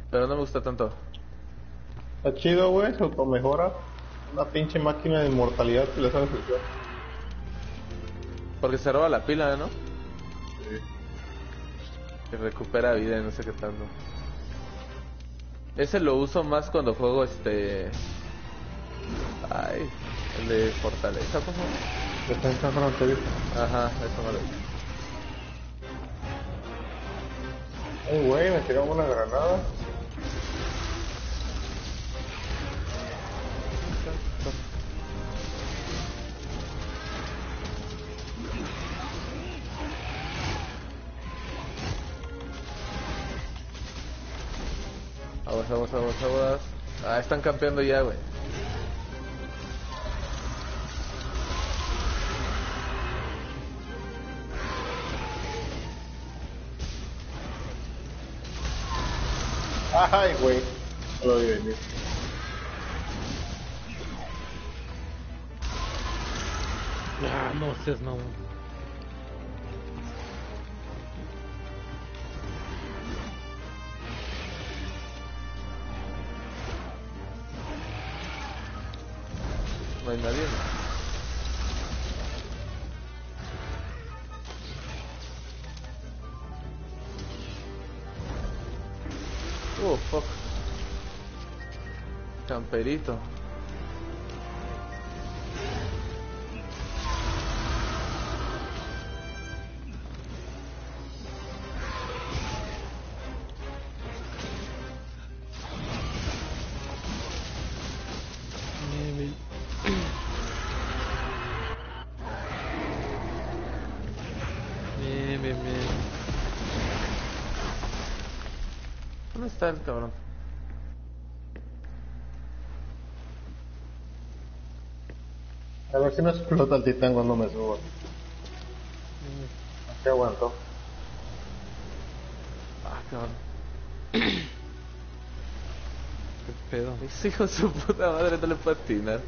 Pero no me gusta tanto.
Está chido, güey, se automejora. Una pinche máquina de inmortalidad que le sabes usar.
Porque se roba la pila, ¿no? Que recupera vida y no sé qué tanto. Ese lo uso más cuando juego este... Ay, el de Fortaleza, ¿cómo?
Defensa fronteriza.
Ajá, eso no lo hice.
Ay, güey, me tiraron una granada.
Aguas, aguas, aguas, aguas. Ah, están campeando ya, güey.
Ay, güey. No lo vi venir.
Ah, no seas no.
No Camperito.
Bien, bien. Bien, bien, bien.
¿Dónde está el cabrón?
A ver si no explota el titán cuando me subo. Así aguanto.
Ah, cabrón.
¿Qué pedo?
Ese hijo de su puta madre no le puede atinar.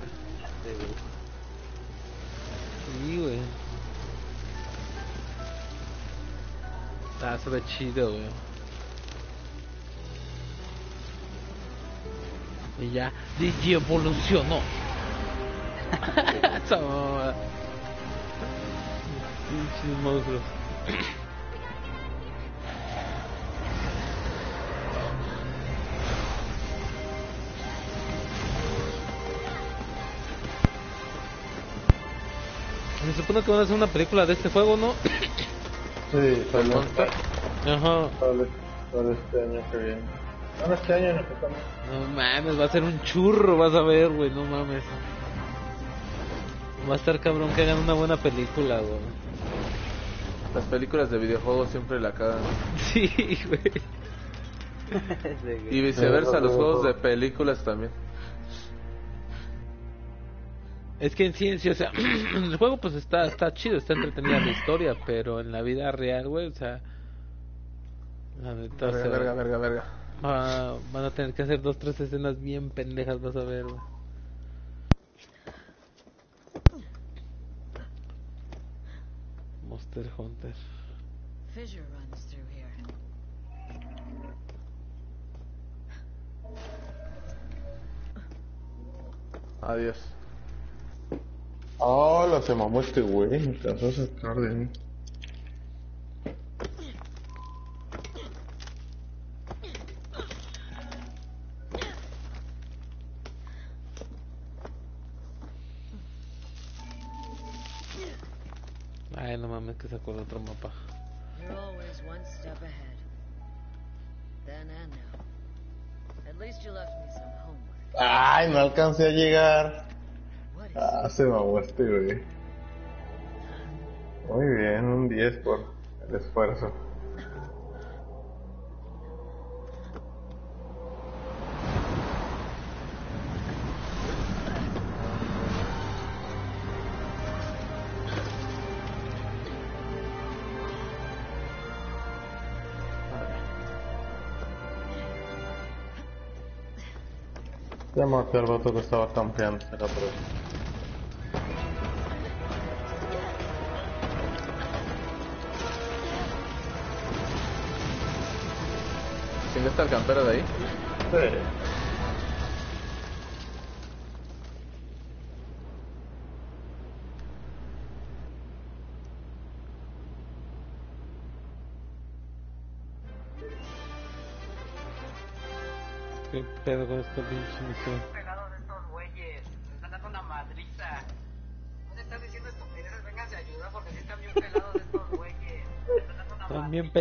Sí, güey. Ah, se ve chido, güey. Y ya, Digi evolucionó. [laughs] Esa mamá. Pinches monstruos. Se supone que van a hacer una película de este juego, ¿no?
Sí, sale,
Monster.
Ajá.
sale, sale este año que viene. Bueno, este año no.
No mames, va a ser un churro, vas a ver, güey, no mames. Va a estar cabrón que hagan una buena película, güey.
Las películas de videojuegos siempre la cagan. [laughs]
Sí, güey.
Y viceversa, los juegos de películas también.
Es que en sí, sí, o sea, [clears throat] el juego pues está, está chido, está entretenida la historia, pero en la vida real, güey, o sea... La neta, o
Verga,
sea,
verga, verga, verga.
va- van a tener que hacer dos, tres escenas bien pendejas, vas a ver, güey. Monster Hunter.
Fissure runs through here.
Adiós.
Hola, se mamó este güey. Me cansó sacar de mí.
Que sacó el otro mapa.
You're always one step ahead. Then and now. At least you left me some homework.
Ay, no alcancé a llegar. Ah, se mamó este güey. Muy bien, un 10 por el esfuerzo. Ya maté al vato que estaba campeando. Era por eso.
¿Quién está el campero de ahí?
Sí.
Pedo con esta pinche misión?
pelados de estos güeyes. Me están dando una madriza. No le estás diciendo estupideces, vénganse a ayudar porque sí están bien pelados estos güeyes. Están
bien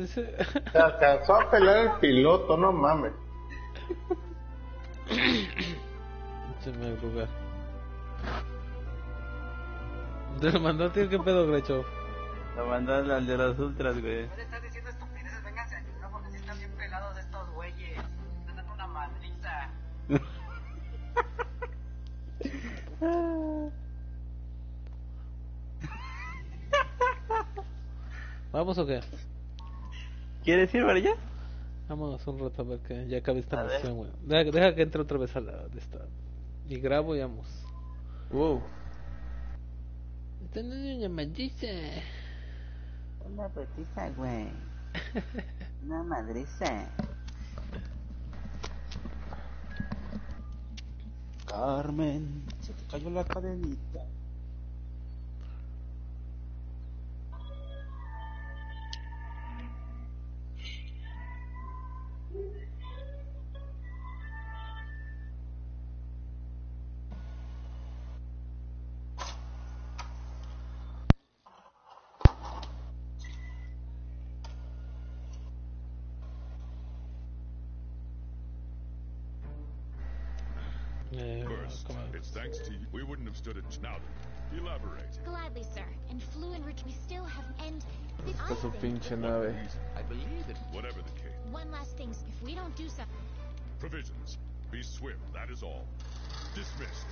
dice.
Se alcanzó a pelar el piloto, no mames.
Échame el lugar. ¿Te lo mandó, tío? ¿Qué pedo, Grecho?
Lo mandó al de los ultras, güey.
¿Vamos o qué?
¿Quieres ir para allá?
Vamos un rato a ver que ya acabe esta misión, güey. Deja, deja que entre otra vez a la de esta. Y grabo y vamos.
Wow.
Esta no es una maldiza.
Una petiza, güey. Una madriza. Carmen, se te cayó la cadenita.
Stood it now. then. Elaborate.
Gladly, sir. In Flu and Rich, we still have and this
Está su
I think-
pinche nave.
I believe it. Whatever the case.
One last thing. If we don't do something,
Provisions. Be swift, that is all. Dismissed.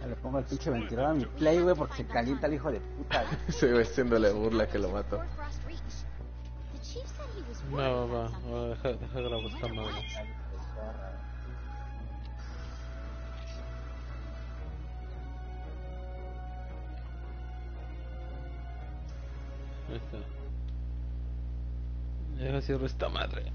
Ya Le pongo el pinche ventilador a mi play, güey, porque se calienta el hijo de puta. güey. [laughs]
Se ve haciéndole burla que lo mató.
before Frost Reach, the chief said he was
Va,
worried
va, va.
about something.
va, Deja, deja grabo esta madre. Ahí está. Deja cierro esta madre.